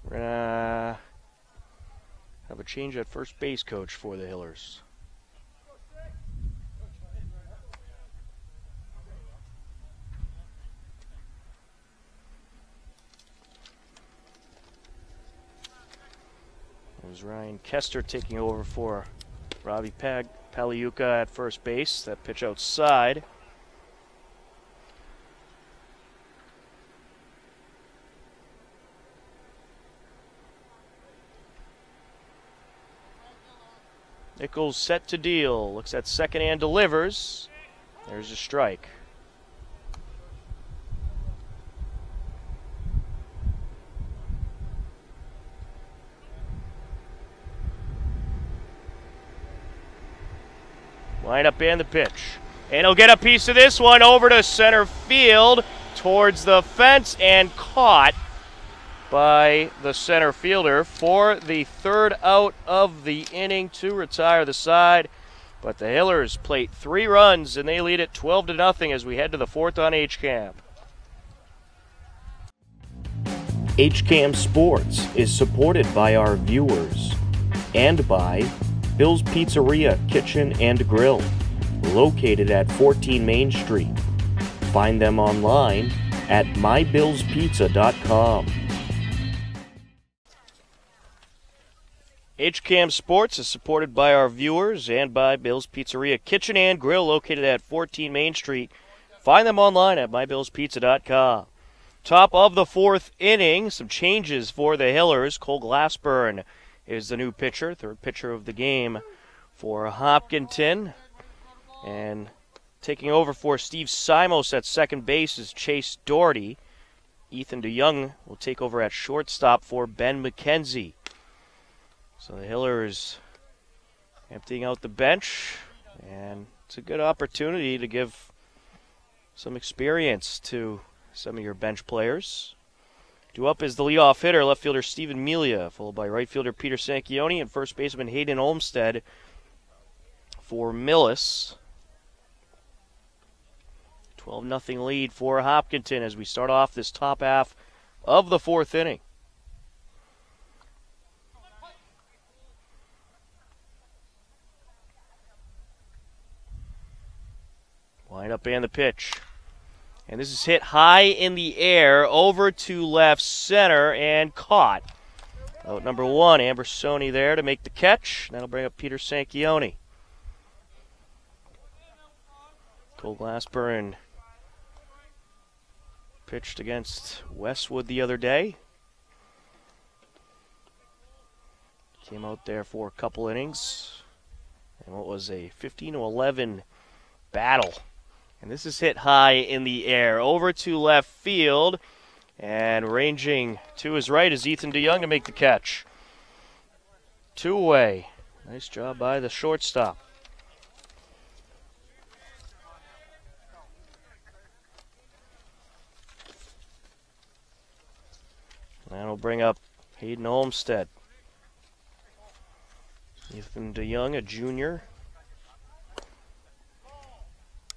We're gonna have a change at first base coach for the Hillers. Was Ryan Kester taking over for Robbie Pag Paliuka at first base. That pitch outside. Nichols set to deal. Looks at second and delivers. There's a strike. Line up and the pitch. And he'll get a piece of this one over to center field towards the fence and caught by the center fielder for the third out of the inning to retire the side. But the Hillers plate three runs and they lead it 12 to nothing as we head to the fourth on H Camp. HCAM Sports is supported by our viewers and by Bill's Pizzeria, Kitchen and Grill, located at 14 Main Street. Find them online at mybillspizza.com. HCAM Sports is supported by our viewers and by Bill's Pizzeria Kitchen and Grill located at 14 Main Street. Find them online at mybillspizza.com. Top of the fourth inning, some changes for the Hillers. Cole Glassburn is the new pitcher, third pitcher of the game for Hopkinton. And taking over for Steve Simos at second base is Chase Doherty. Ethan DeYoung will take over at shortstop for Ben McKenzie. So the Hillers emptying out the bench, and it's a good opportunity to give some experience to some of your bench players. Due up is the leadoff hitter, left fielder Stephen Melia, followed by right fielder Peter Sanchioni and first baseman Hayden Olmstead for Millis. 12 0 lead for Hopkinton as we start off this top half of the fourth inning. Line up and the pitch. And this is hit high in the air over to left center and caught. Out number one, Ambersoni there to make the catch. That'll bring up Peter Sanchioni. Cole Glassburn pitched against Westwood the other day. Came out there for a couple innings. And what was a 15 to 11 battle. And this is hit high in the air over to left field. And ranging to his right is Ethan DeYoung to make the catch. Two way. Nice job by the shortstop. That'll bring up Hayden Olmstead. Ethan DeYoung, a junior.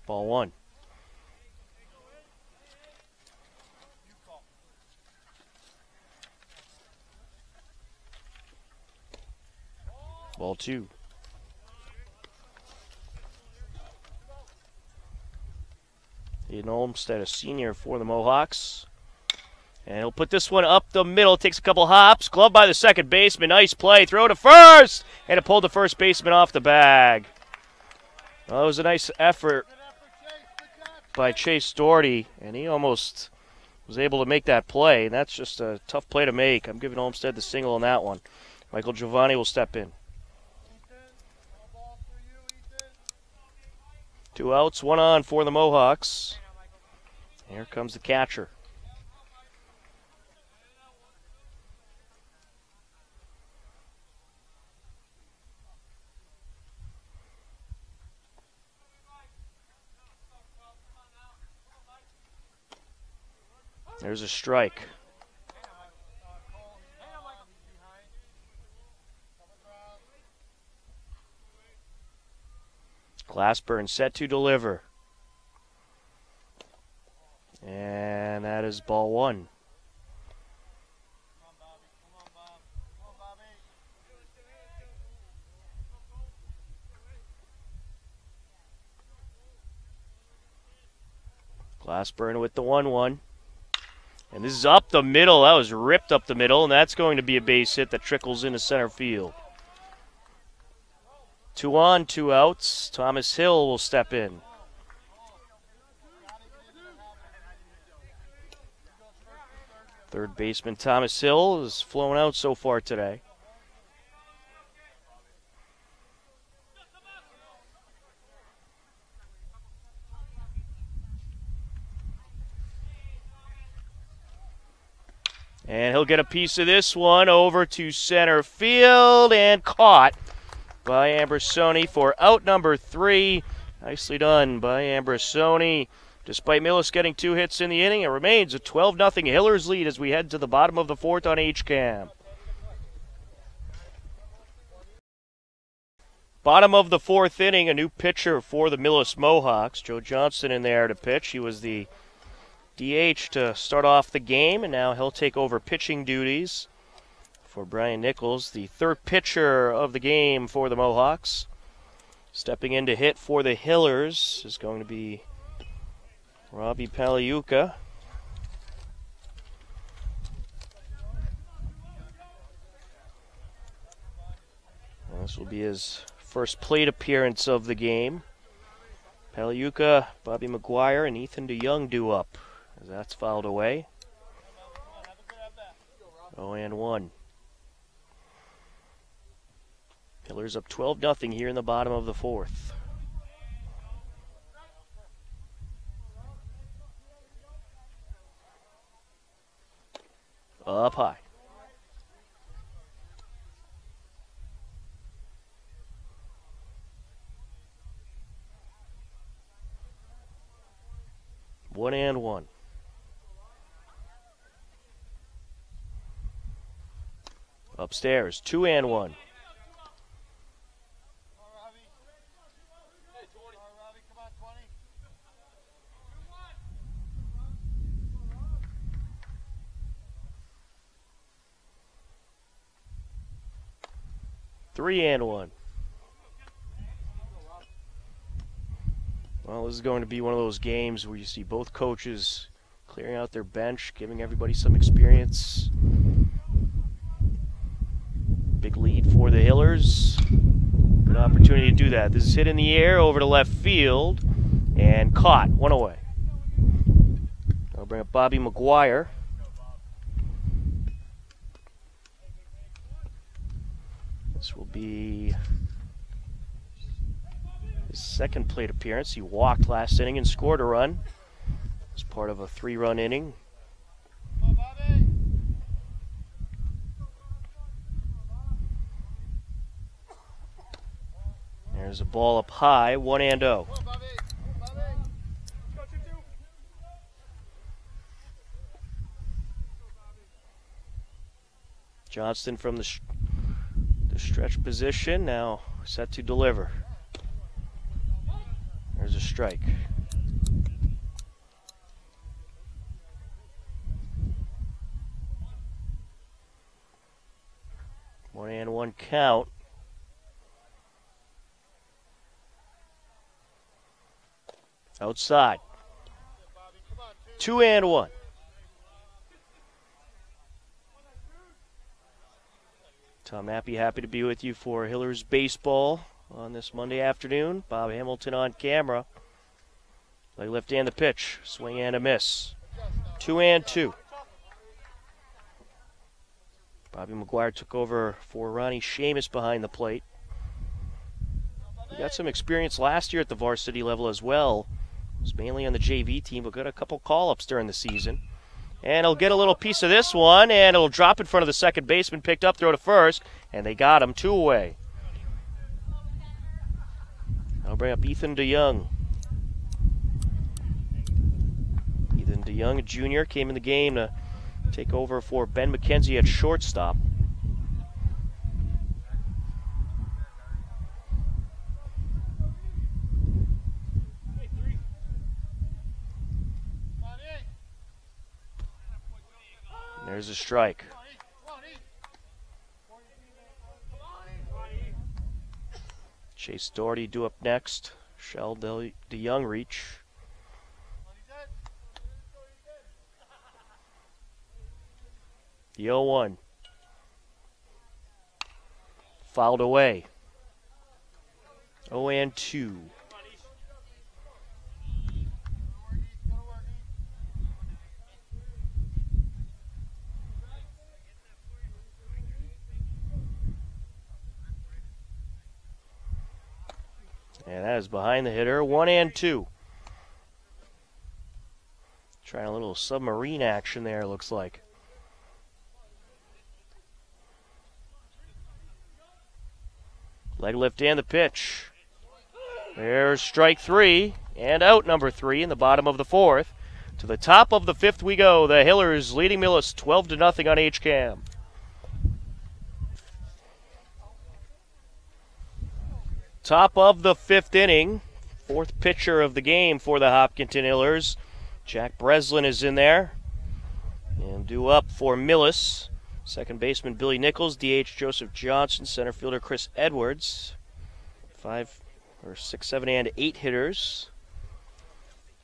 Ball one. Ball two. Hayden Olmstead, a senior for the Mohawks. And he'll put this one up the middle. Takes a couple hops. Glove by the second baseman. Nice play. Throw to first. And it pulled the first baseman off the bag. Well, that was a nice effort by Chase Doherty. And he almost was able to make that play. And that's just a tough play to make. I'm giving Olmstead the single on that one. Michael Giovanni will step in. Two outs, one on for the Mohawks. Here comes the catcher. There's a strike. Glassburn set to deliver. And that is ball one. Glassburn with the 1 1. And this is up the middle. That was ripped up the middle, and that's going to be a base hit that trickles into center field. Two on, two outs. Thomas Hill will step in. Third baseman Thomas Hill has flown out so far today. And he'll get a piece of this one over to center field and caught by Ambersoni for out number three. Nicely done by Ambersoni. Despite Millis getting two hits in the inning, it remains a 12 0 Hillers lead as we head to the bottom of the fourth on HCAM. Bottom of the fourth inning, a new pitcher for the Millis Mohawks. Joe Johnson in there to pitch. He was the DH to start off the game, and now he'll take over pitching duties for Brian Nichols, the third pitcher of the game for the Mohawks. Stepping in to hit for the Hillers is going to be Robbie Paliuka. This will be his first plate appearance of the game. Paliuka, Bobby McGuire, and Ethan DeYoung due up as that's fouled away. Oh, and 1. Hillers up 12 0 here in the bottom of the fourth. Up high. One and one. Upstairs, two and one. Three and one. Well, this is going to be one of those games where you see both coaches clearing out their bench, giving everybody some experience. Big lead for the Hillers. Good opportunity to do that. This is hit in the air over to left field and caught. One away. I'll bring up Bobby McGuire. This will be his second plate appearance. He walked last inning and scored a run as part of a three run inning. There's a ball up high, 1 and 0. Johnston from the stretch position, now set to deliver. There's a strike. One and one count. Outside. Two and one. Tom Nappy, happy to be with you for Hillers Baseball on this Monday afternoon. Bob Hamilton on camera. Leg left and the pitch. Swing and a miss. Two and two. Bobby McGuire took over for Ronnie Seamus behind the plate. He got some experience last year at the varsity level as well. Was mainly on the JV team, but got a couple call ups during the season. And he'll get a little piece of this one, and it'll drop in front of the second baseman, picked up, throw to first, and they got him two away. I'll bring up Ethan DeYoung. Ethan DeYoung a Jr. came in the game to take over for Ben McKenzie at shortstop. There's a strike. Chase Doherty due up next. Shell De, Young reach. The 0 1. Fouled away. 0 and 2. And that is behind the hitter. One and two. Trying a little submarine action there, looks like. Leg lift and the pitch. There's strike three and out number three in the bottom of the fourth. To the top of the fifth we go. The Hillers leading Millis 12 to nothing on HCAM. Top of the fifth inning. Fourth pitcher of the game for the Hopkinton Hillers. Jack Breslin is in there. And due up for Millis. Second baseman Billy Nichols, DH Joseph Johnson, center fielder Chris Edwards. Five or six, seven, and eight hitters.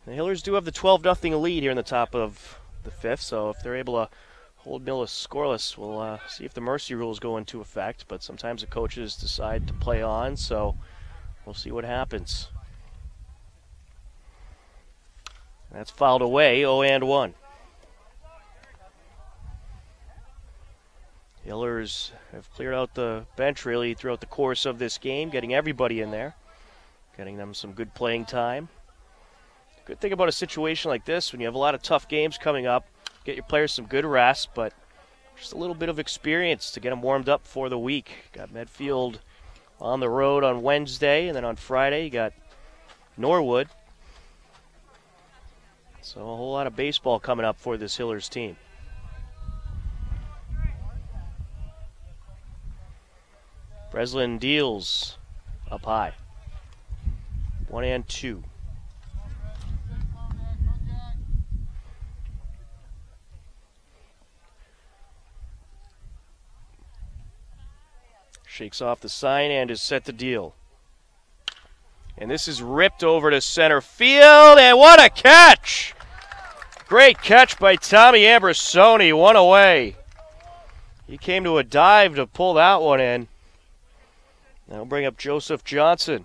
The Hillers do have the 12 0 lead here in the top of the fifth, so if they're able to hold Millis scoreless, we'll uh, see if the mercy rules go into effect. But sometimes the coaches decide to play on, so we'll see what happens. That's fouled away, 0 and 1. Hillers have cleared out the bench really throughout the course of this game, getting everybody in there, getting them some good playing time. Good thing about a situation like this, when you have a lot of tough games coming up, get your players some good rest, but just a little bit of experience to get them warmed up for the week. Got Medfield on the road on Wednesday, and then on Friday you got Norwood. So a whole lot of baseball coming up for this Hillers team. Breslin deals up high. One and two. Shakes off the sign and is set to deal. And this is ripped over to center field, and what a catch! Great catch by Tommy Ambersoni, one away. He came to a dive to pull that one in. Now bring up Joseph Johnson.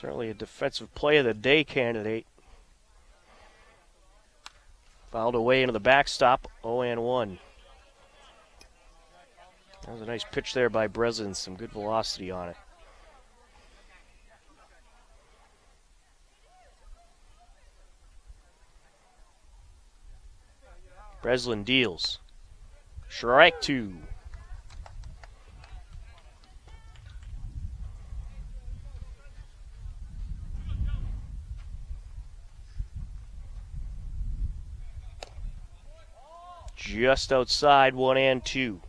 Certainly a defensive play of the day candidate. Fouled away into the backstop, 0 and 1. That was a nice pitch there by Breslin, some good velocity on it. Breslin deals. Strike two. Just outside one and two.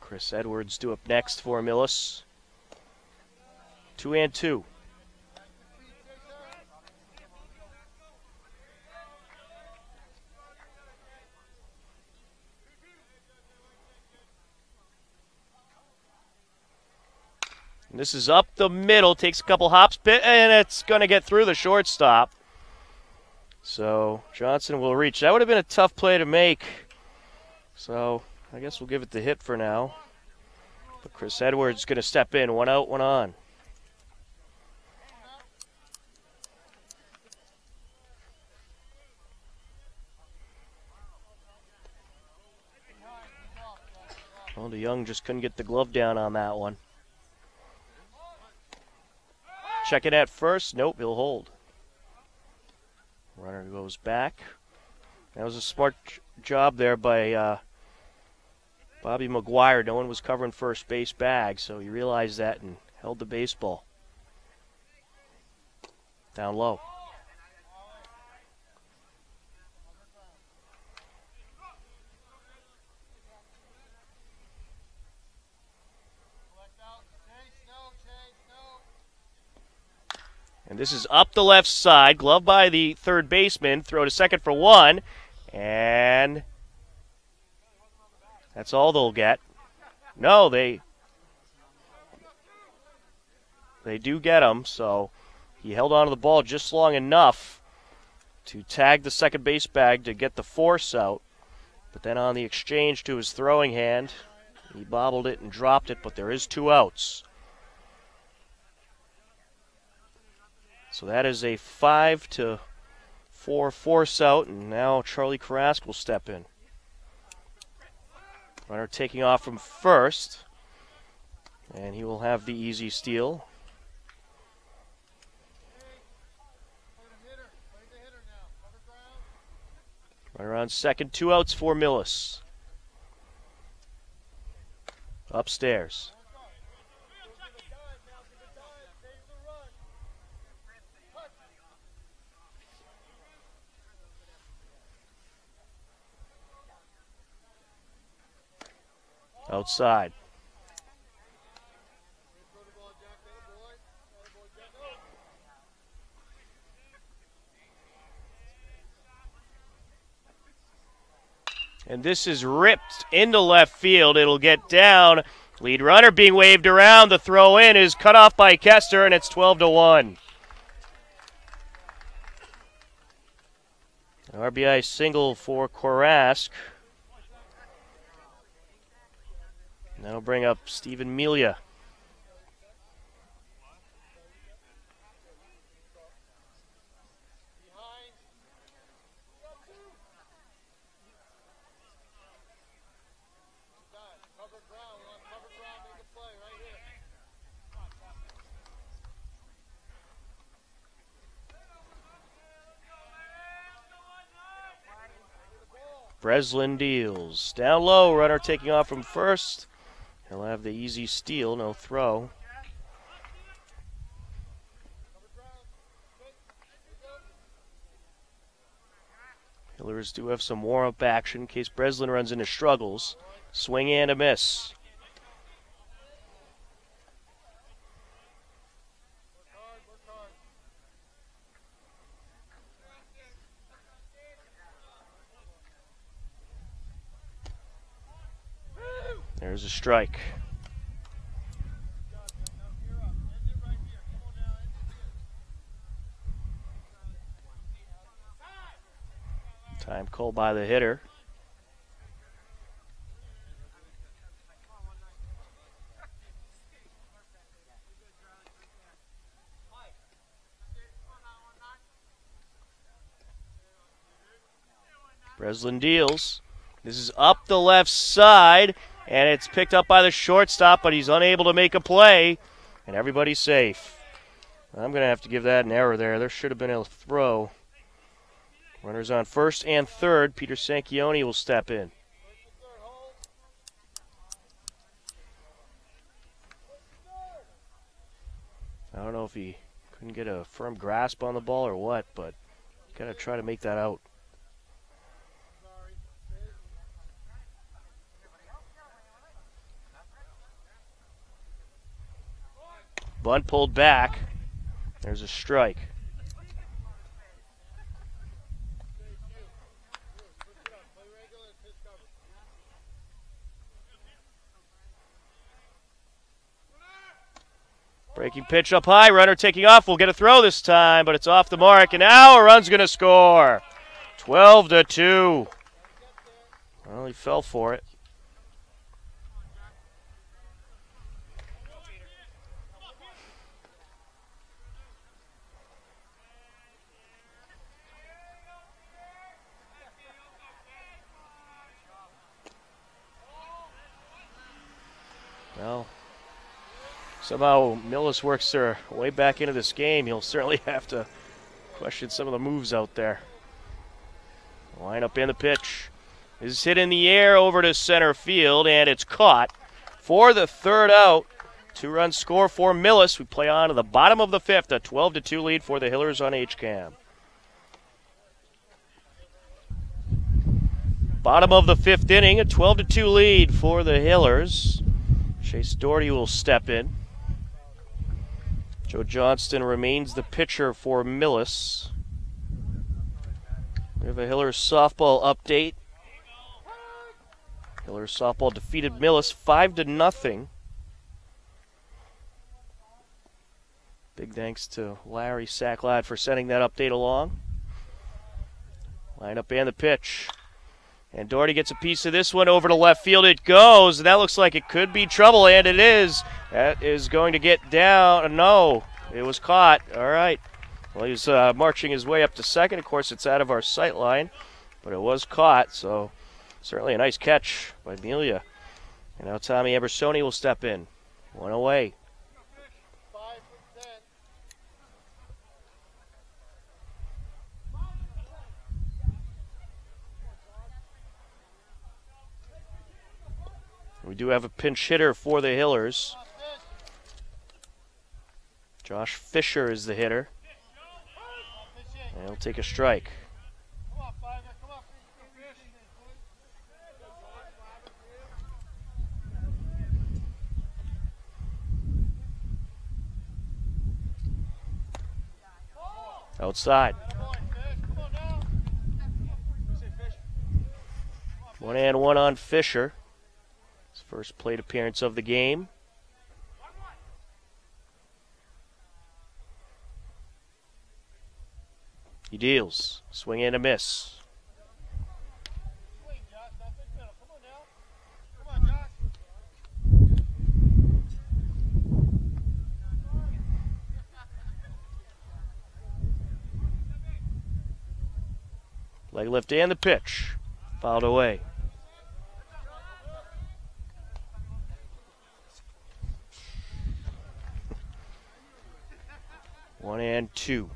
Chris Edwards due up next for Millis. Two and two. And this is up the middle, takes a couple hops, and it's going to get through the shortstop. So Johnson will reach. That would have been a tough play to make. So I guess we'll give it the hit for now. But Chris Edwards is going to step in. One out, one on. Well, DeYoung just couldn't get the glove down on that one. Check it at first. Nope, he'll hold. Runner goes back. That was a smart job there by uh, Bobby McGuire. No one was covering first base bag, so he realized that and held the baseball. Down low. And this is up the left side. Glove by the third baseman. Throw to second for one. And that's all they'll get. No, they they do get him. So he held onto the ball just long enough to tag the second base bag to get the force out. But then on the exchange to his throwing hand, he bobbled it and dropped it. But there is two outs. So that is a five to four force out, and now Charlie Karask will step in. Runner taking off from first, and he will have the easy steal. Runner on second, two outs for Millis. Upstairs. Outside. And this is ripped into left field. It'll get down. Lead runner being waved around. The throw in is cut off by Kester, and it's 12 to 1. RBI single for Karask. That'll bring up Stephen Melia. Breslin deals. Down low, runner taking off from first. He'll have the easy steal, no throw. Hillers do have some warm up action in case Breslin runs into struggles. Swing and a miss. There's a strike. Time called by the hitter. Breslin deals. This is up the left side, and it's picked up by the shortstop, but he's unable to make a play, and everybody's safe. I'm going to have to give that an error there. There should have been a throw. Runners on first and third. Peter Sanchioni will step in. I don't know if he couldn't get a firm grasp on the ball or what, but got to try to make that out. Bunt pulled back. There's a strike. Breaking pitch up high, runner taking off. We'll get a throw this time, but it's off the mark, and now a run's going to score. 12 to 2. Well, he fell for it. Well, somehow Millis works their way back into this game. He'll certainly have to question some of the moves out there. Line up in the pitch. Is hit in the air over to center field, and it's caught for the third out. Two run score for Millis. We play on to the bottom of the fifth, a 12 to 2 lead for the Hillers on HCAM. Bottom of the fifth inning, a 12 to 2 lead for the Hillers. Chase Doherty will step in. Joe Johnston remains the pitcher for Millis. We have a Hillers softball update. Hillers softball defeated Millis five to nothing. Big thanks to Larry Sacklad for sending that update along. Lineup and the pitch. And Doherty gets a piece of this one over to left field. It goes. And that looks like it could be trouble, and it is. That is going to get down. No, it was caught. All right. Well, he's uh, marching his way up to second. Of course, it's out of our sight line, but it was caught. So certainly a nice catch by Melia. And now Tommy Ambersoni will step in. One away. We do have a pinch hitter for the Hillers. Josh Fisher is the hitter. And he'll take a strike. Outside. One and one on Fisher. First plate appearance of the game. He deals. Swing and a miss. Leg lift and the pitch. Fouled away. One and two.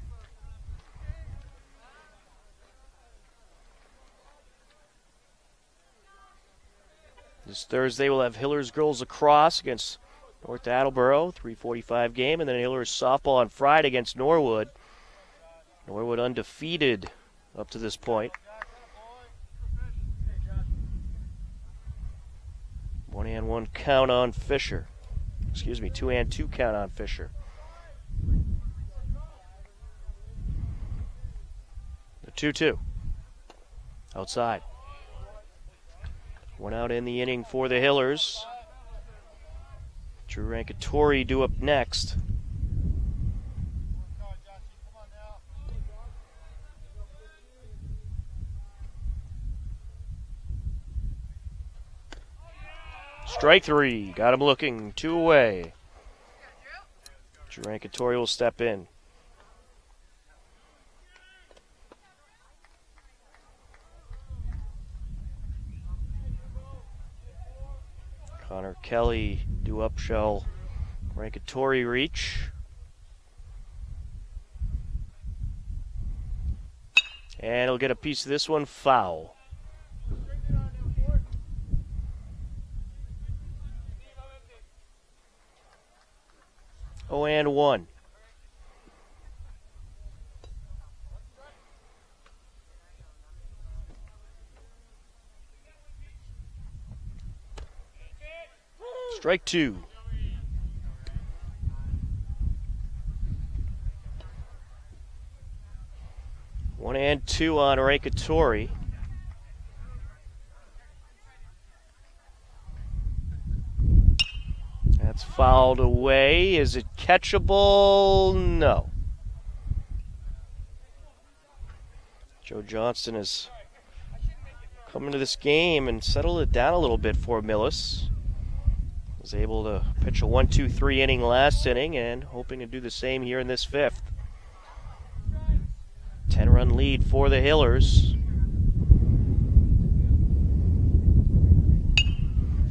This Thursday we'll have Hillers girls lacrosse against North Attleboro, 345 game, and then Hillers softball on Friday against Norwood. Norwood undefeated up to this point. One and one count on Fisher. Excuse me, two and two count on Fisher. 2 2. Outside. One out in the inning for the Hillers. Drew Rankatori due up next. Strike three. Got him looking. Two away. Drew Rankatori will step in. Connor Kelly, due up shell, Rankatori reach. And he'll get a piece of this one foul. Oh, and one. Strike two. One and two on Rankatori. That's fouled away. Is it catchable? No. Joe Johnston has come into this game and settled it down a little bit for Millis. Was able to pitch a 1 2 3 inning last inning and hoping to do the same here in this fifth. 10 run lead for the Hillers.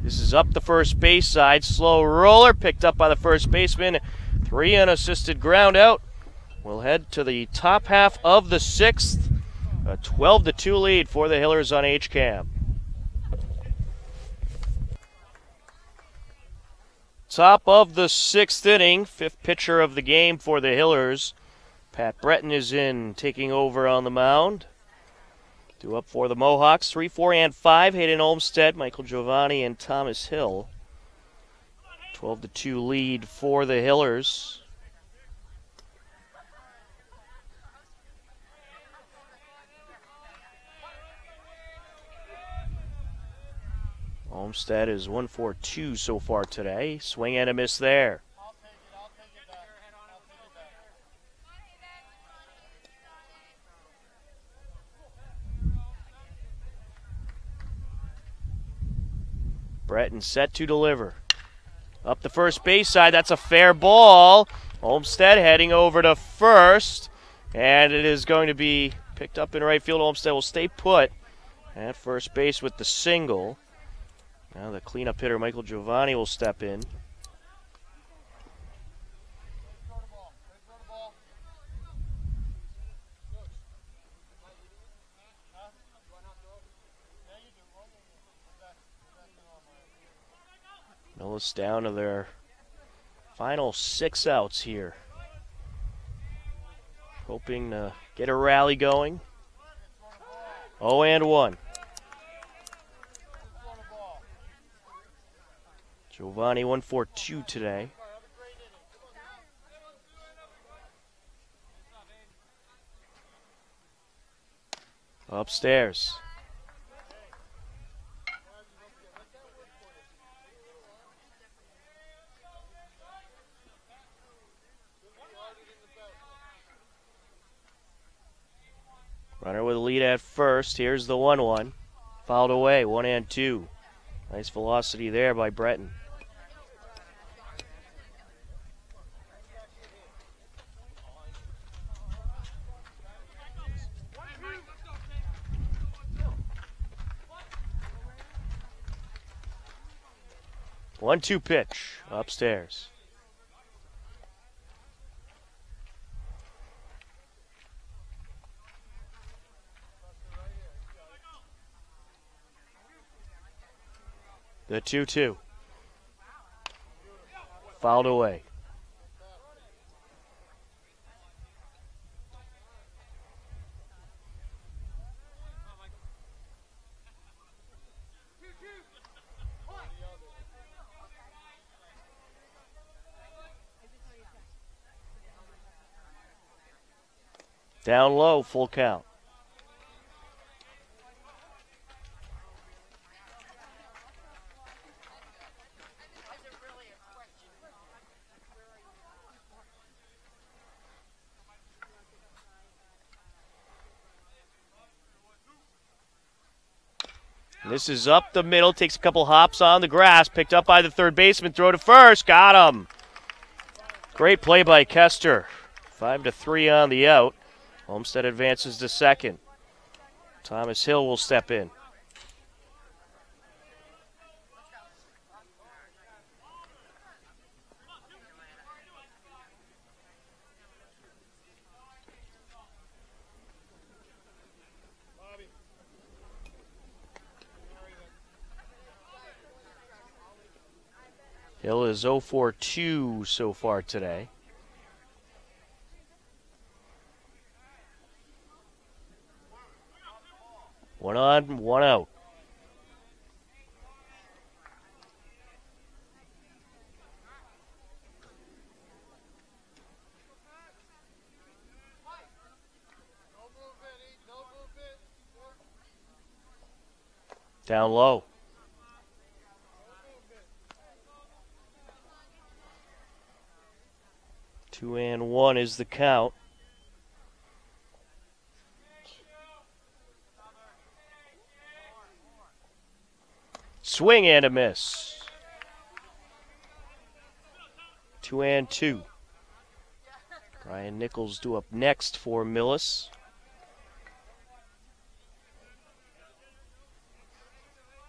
This is up the first base side. Slow roller picked up by the first baseman. Three unassisted ground out. We'll head to the top half of the sixth. A 12 to 2 lead for the Hillers on HCAM. Top of the sixth inning, fifth pitcher of the game for the Hillers. Pat Breton is in, taking over on the mound. Two up for the Mohawks, three, four, and five. Hayden Olmstead, Michael Giovanni, and Thomas Hill. 12 to 2 lead for the Hillers. Olmstead is 1 for 2 so far today. Swing and a miss there. Breton set to deliver. Up the first base side, that's a fair ball. Olmstead heading over to first, and it is going to be picked up in right field. Olmstead will stay put at first base with the single. Now the cleanup hitter, Michael Giovanni, will step in. Millis down to their final six outs here. Hoping to get a rally going. Oh, and 1. Giovanni 1 for 2 today. Upstairs. Runner with a lead at first. Here's the 1 1. Fouled away, 1 and 2. Nice velocity there by Breton. One two pitch upstairs. The 2 2. Fouled away. Down low, full count. This is up the middle, takes a couple hops on the grass, picked up by the third baseman, throw to first, got him. Great play by Kester. Five to three on the out. Olmsted advances to second. Thomas Hill will step in. Hill is 0 for 2 so far today. One on, one out. Down low. Two and one is the count. Swing and a miss. Two and two. Brian Nichols due up next for Millis.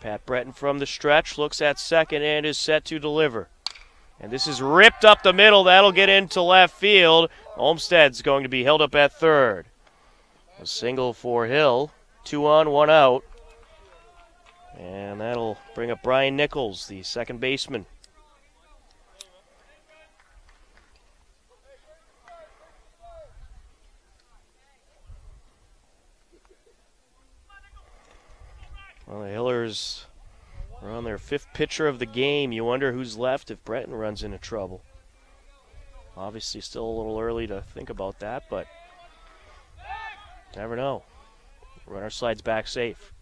Pat Breton from the stretch looks at second and is set to deliver. And this is ripped up the middle. That'll get into left field. Olmsted's going to be held up at third. A single for Hill. Two on, one out. And that'll bring up Brian Nichols, the second baseman. Well, the Hillers are on their fifth pitcher of the game. You wonder who's left if Breton runs into trouble. Obviously, still a little early to think about that, but never know. Runner slides back safe.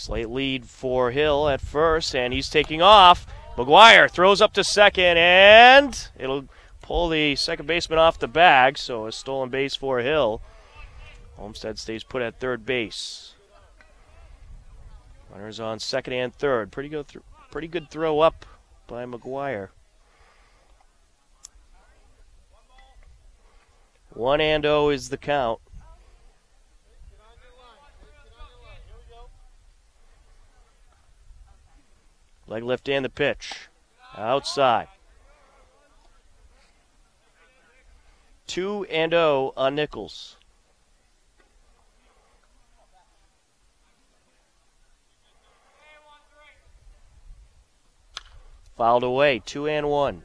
Slight lead for Hill at first, and he's taking off. McGuire throws up to second, and it'll pull the second baseman off the bag, so a stolen base for Hill. Olmstead stays put at third base. Runners on second and third. Pretty good, pretty good throw up by McGuire. One and zero oh is the count. Leg lift and the pitch. Outside. 2 and 0 on Nichols. Fouled away, 2 and 1.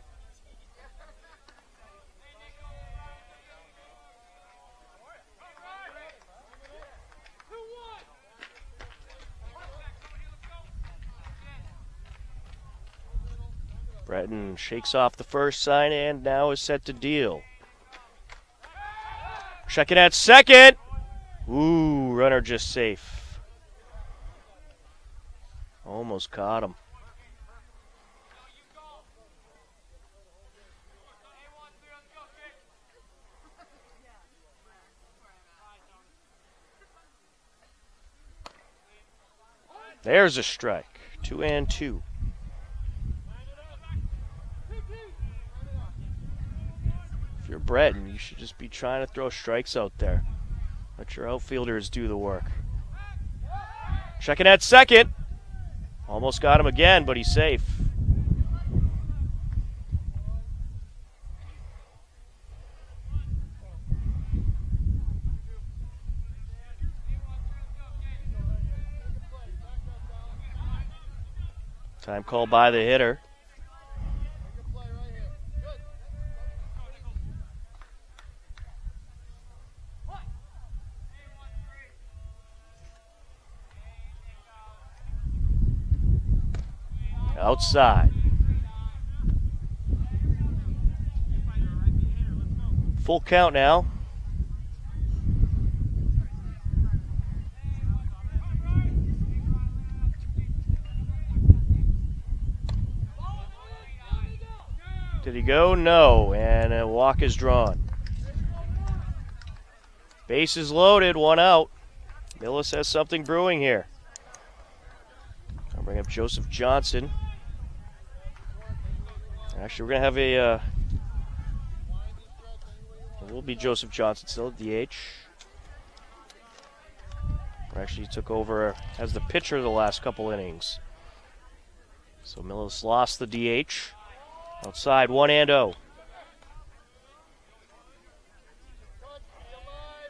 Breton shakes off the first sign and now is set to deal. Checking at second. Ooh, runner just safe. Almost caught him. There's a strike. Two and two. Breton. You should just be trying to throw strikes out there. Let your outfielders do the work. Checking at second. Almost got him again, but he's safe. Time called by the hitter. Outside. Full count now. Did he go? No. And a walk is drawn. Base is loaded, one out. Millis has something brewing here. I'll bring up Joseph Johnson. Actually, we're going to have a. Uh, it will be Joseph Johnson still at DH. Actually, took over as the pitcher the last couple innings. So Millis lost the DH. Outside, 1 and 0.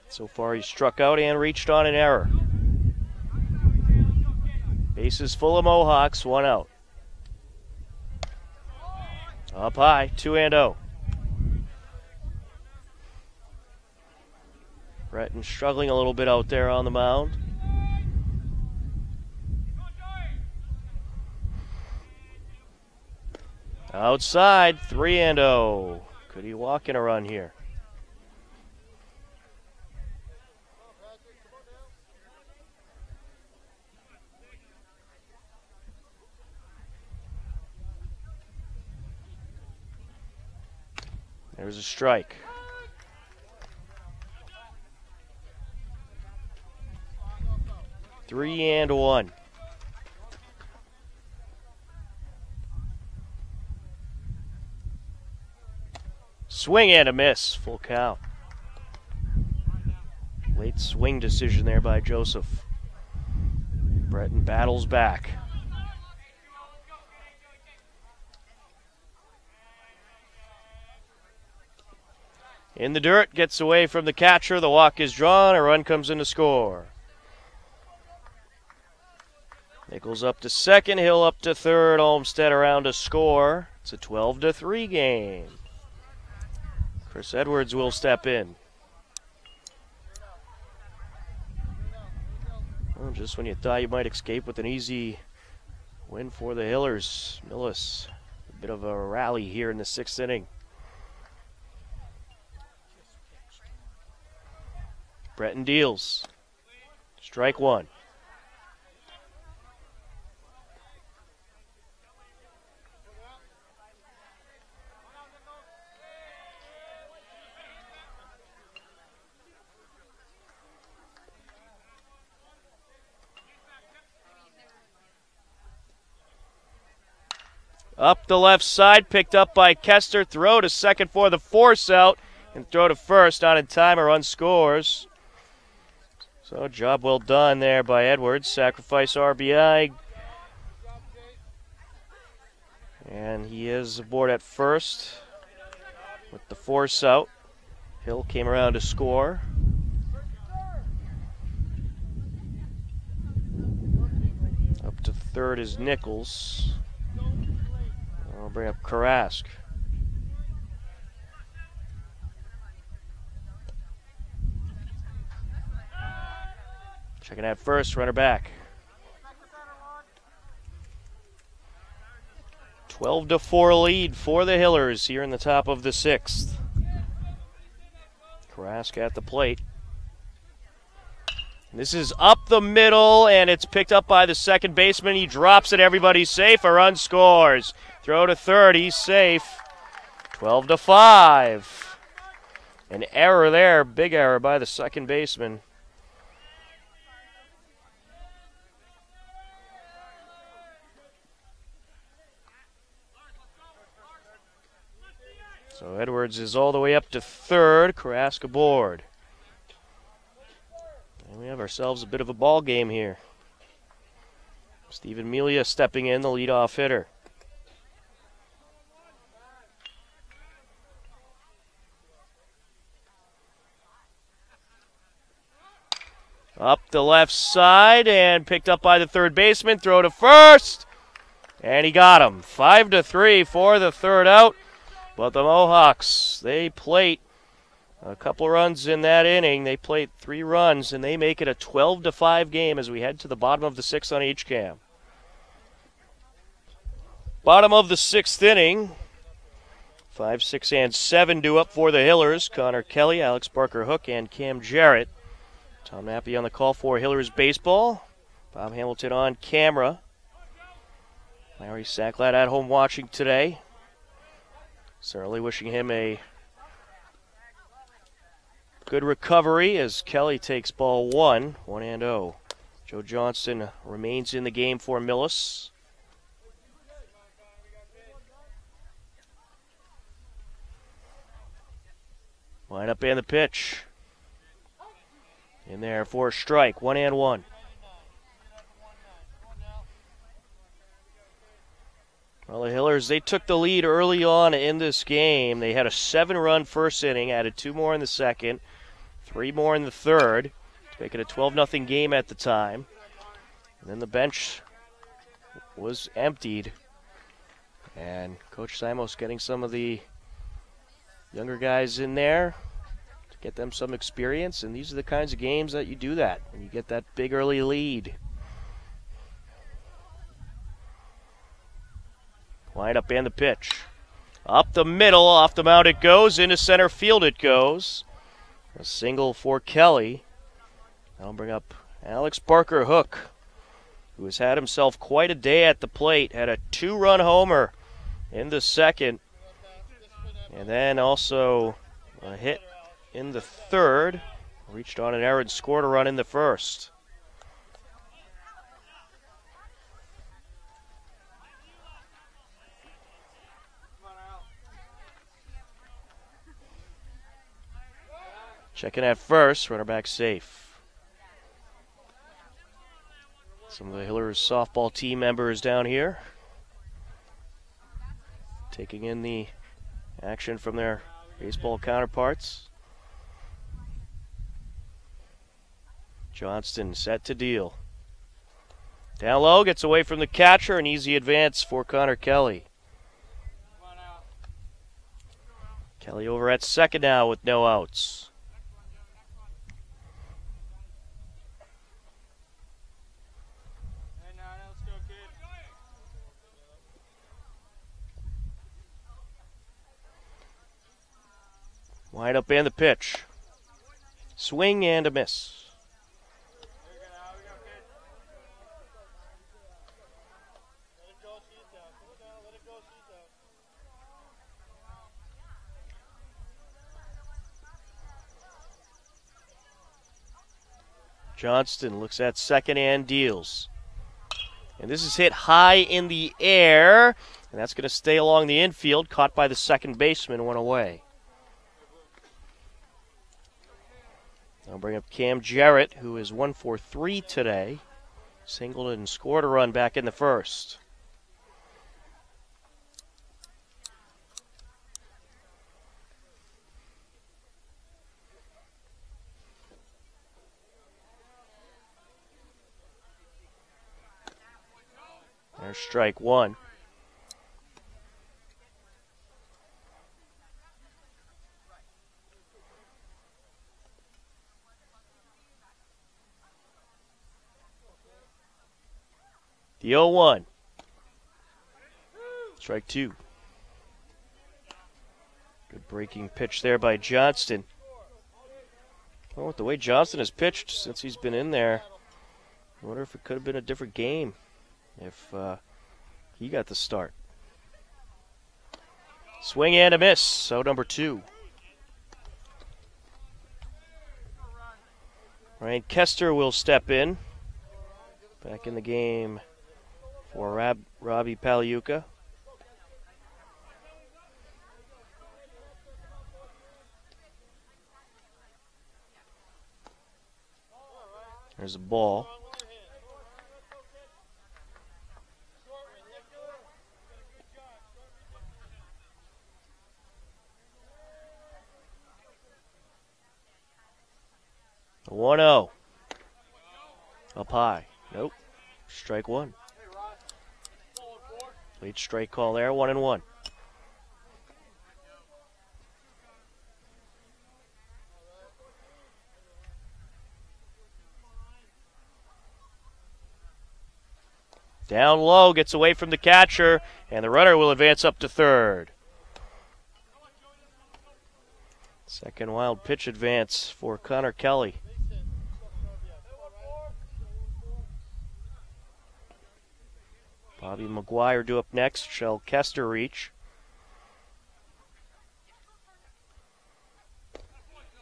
So far, he struck out and reached on an error. Bases full of Mohawks, one out. Up high, 2 and 0. Breton struggling a little bit out there on the mound. Outside, 3 and 0. Could he walk in a run here? There's a strike. Three and one. Swing and a miss. Full count. Late swing decision there by Joseph. Breton battles back. In the dirt, gets away from the catcher. The walk is drawn. A run comes in to score. Nichols up to second. Hill up to third. Olmsted around to score. It's a 12 to 3 game. Chris Edwards will step in. Well, just when you thought you might escape with an easy win for the Hillers, Millis. A bit of a rally here in the sixth inning. Breton deals. Strike one. Up the left side, picked up by Kester. Throw to second for the force out, and throw to first. Not in time, a run scores. So, job well done there by Edwards. Sacrifice RBI. And he is aboard at first with the force out. Hill came around to score. Up to third is Nichols. I'll bring up Karask. Checking out first, runner back. 12 to 4 lead for the Hillers here in the top of the sixth. Karask at the plate. This is up the middle, and it's picked up by the second baseman. He drops it. Everybody's safe. A run scores. Throw to third. He's safe. 12 to 5. An error there. Big error by the second baseman. So Edwards is all the way up to third. Carrasco aboard. And we have ourselves a bit of a ball game here. Stephen Melia stepping in, the leadoff hitter. Up the left side and picked up by the third baseman. Throw to first. And he got him. Five to three for the third out. But the Mohawks, they plate a couple runs in that inning. They plate three runs and they make it a 12 to 5 game as we head to the bottom of the sixth on HCAM. Bottom of the sixth inning. Five, six, and seven due up for the Hillers. Connor Kelly, Alex Barker Hook, and Cam Jarrett. Tom Nappy on the call for Hillers Baseball. Bob Hamilton on camera. Larry Sacklad at home watching today. Certainly wishing him a good recovery as Kelly takes ball one, 1 and 0. Joe Johnston remains in the game for Millis. Line up and the pitch. In there for a strike, one and one. Well, the Hillers, they took the lead early on in this game. They had a seven run first inning, added two more in the second, three more in the third, it a 12 0 game at the time. And then the bench was emptied. And Coach Simos getting some of the younger guys in there to get them some experience. And these are the kinds of games that you do that when you get that big early lead. Line up and the pitch. Up the middle, off the mound it goes, into center field it goes. A single for Kelly. That'll bring up Alex Barker Hook, who has had himself quite a day at the plate. Had a two run homer in the second, and then also a hit in the third. Reached on an error and scored a run in the first. Checking at first, runner back safe. Some of the Hillers softball team members down here taking in the action from their baseball counterparts. Johnston set to deal. Down low, gets away from the catcher, an easy advance for Connor Kelly. Kelly over at second now with no outs. Wide up and the pitch. Swing and a miss. Johnston looks at second and deals. And this is hit high in the air, and that's going to stay along the infield, caught by the second baseman, went away. I'll bring up Cam Jarrett, who is one for three today. Singled and scored a run back in the first. There's strike one. The 0 1. Strike two. Good breaking pitch there by Johnston. Well, with the way Johnston has pitched since he's been in there, I wonder if it could have been a different game if uh, he got the start. Swing and a miss. So number two. Ryan Kester will step in. Back in the game for Rab Robbie Paliuka. There's a ball. One zero. Up high. Nope. Strike one. Late strike call there. One and one. Down low, gets away from the catcher, and the runner will advance up to third. Second wild pitch advance for Connor Kelly. Bobby McGuire due up next. Shall Kester reach?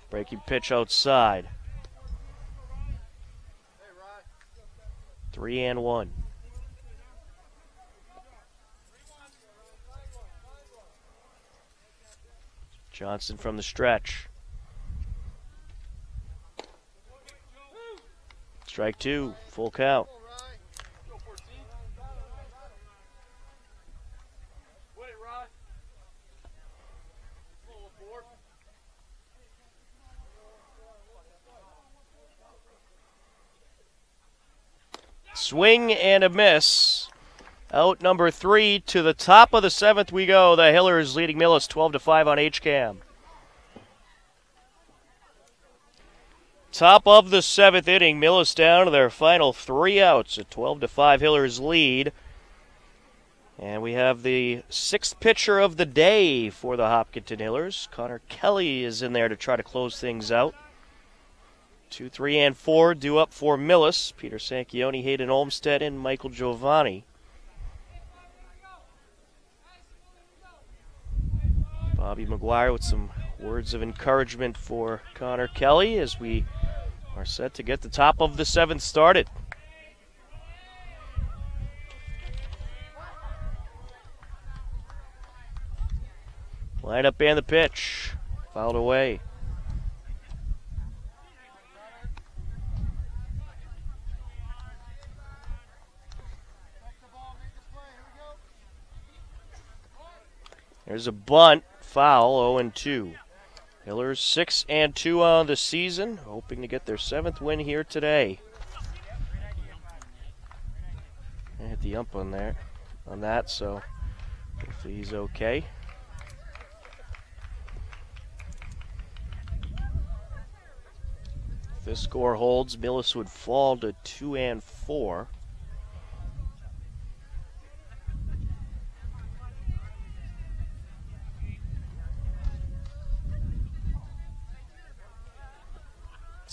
Breaking pitch outside. Three and one. Johnston from the stretch. Strike two, full count. Swing and a miss. Out number three to the top of the seventh we go. The Hillers leading Millis 12 to 5 on HCAM. Top of the seventh inning, Millis down to their final three outs. A 12 to 5 Hillers lead. And we have the sixth pitcher of the day for the Hopkinton Hillers. Connor Kelly is in there to try to close things out. Two, three, and four due up for Millis. Peter Sanchioni, Hayden Olmstead, and Michael Giovanni. Bobby McGuire with some words of encouragement for Connor Kelly as we are set to get the top of the seventh started. Line up and the pitch. Fouled away. There's a bunt, foul, 0 2. Hillers 6 and 2 on the season, hoping to get their seventh win here today. I hit the ump on there, on that, so hopefully he's okay. If this score holds, Millis would fall to 2 and 4.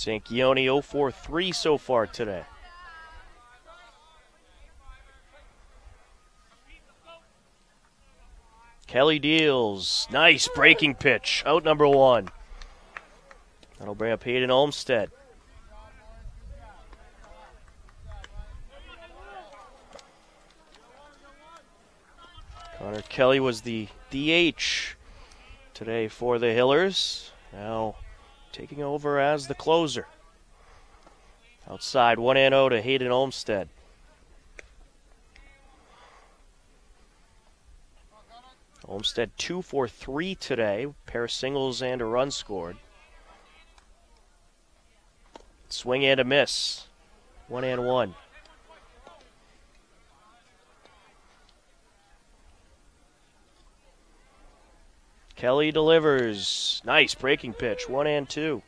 Sanchioni 0 4 3 so far today. Kelly deals. Nice breaking pitch. Out number one. That'll bring up Hayden Olmstead. Connor Kelly was the DH today for the Hillers. Now taking over as the closer. Outside, 1 0 to Hayden Olmstead. Olmstead 2 for 3 today, pair of singles and a run scored. Swing and a miss. 1 and 1. Kelly delivers. Nice breaking pitch. One and two.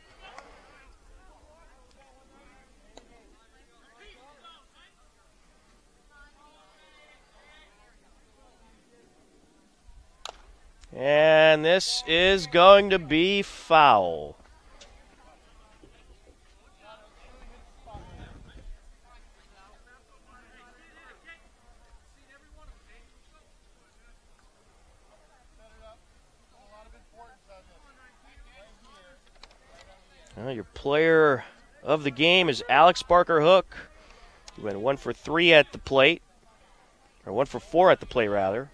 And this is going to be foul. Well, your player of the game is Alex Barker Hook. He went one for three at the plate, or one for four at the plate, rather.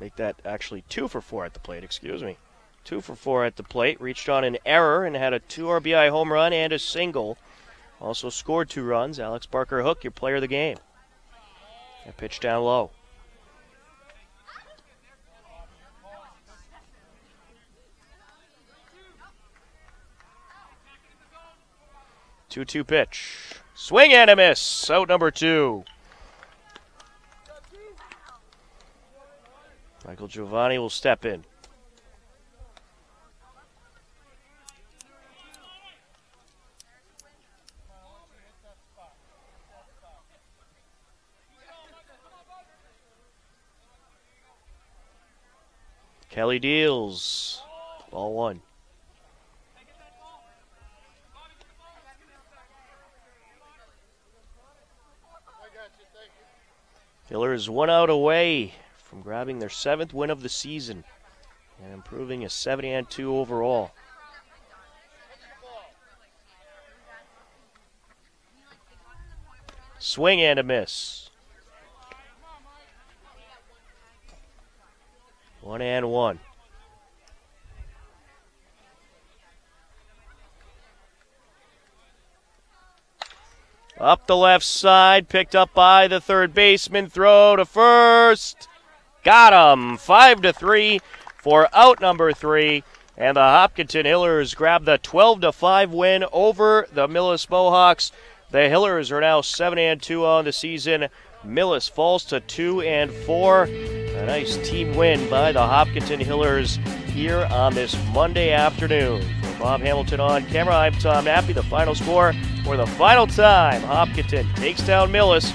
Make that actually two for four at the plate, excuse me. Two for four at the plate. Reached on an error and had a two RBI home run and a single Also scored two runs. Alex Barker Hook, your player of the game. A pitch down low. Two-two pitch. Swing and a miss. Out number two. Michael Giovanni will step in. Kelly deals. Ball one. Hiller is one out away from grabbing their seventh win of the season and improving a 70 and 2 overall. Swing and a miss. One and one. Up the left side, picked up by the third baseman. Throw to first. Got him. Five to three for out number three. And the Hopkinton Hillers grab the 12 to 5 win over the Millis Mohawks. The Hillers are now 7 and 2 on the season. Millis falls to 2 and 4. A nice team win by the Hopkinton Hillers here on this Monday afternoon. Bob Hamilton on camera, I'm Tom Nappy. The final score for the final time Hopkinton takes down Millis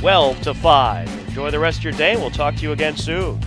12 to 5. Enjoy the rest of your day. We'll talk to you again soon.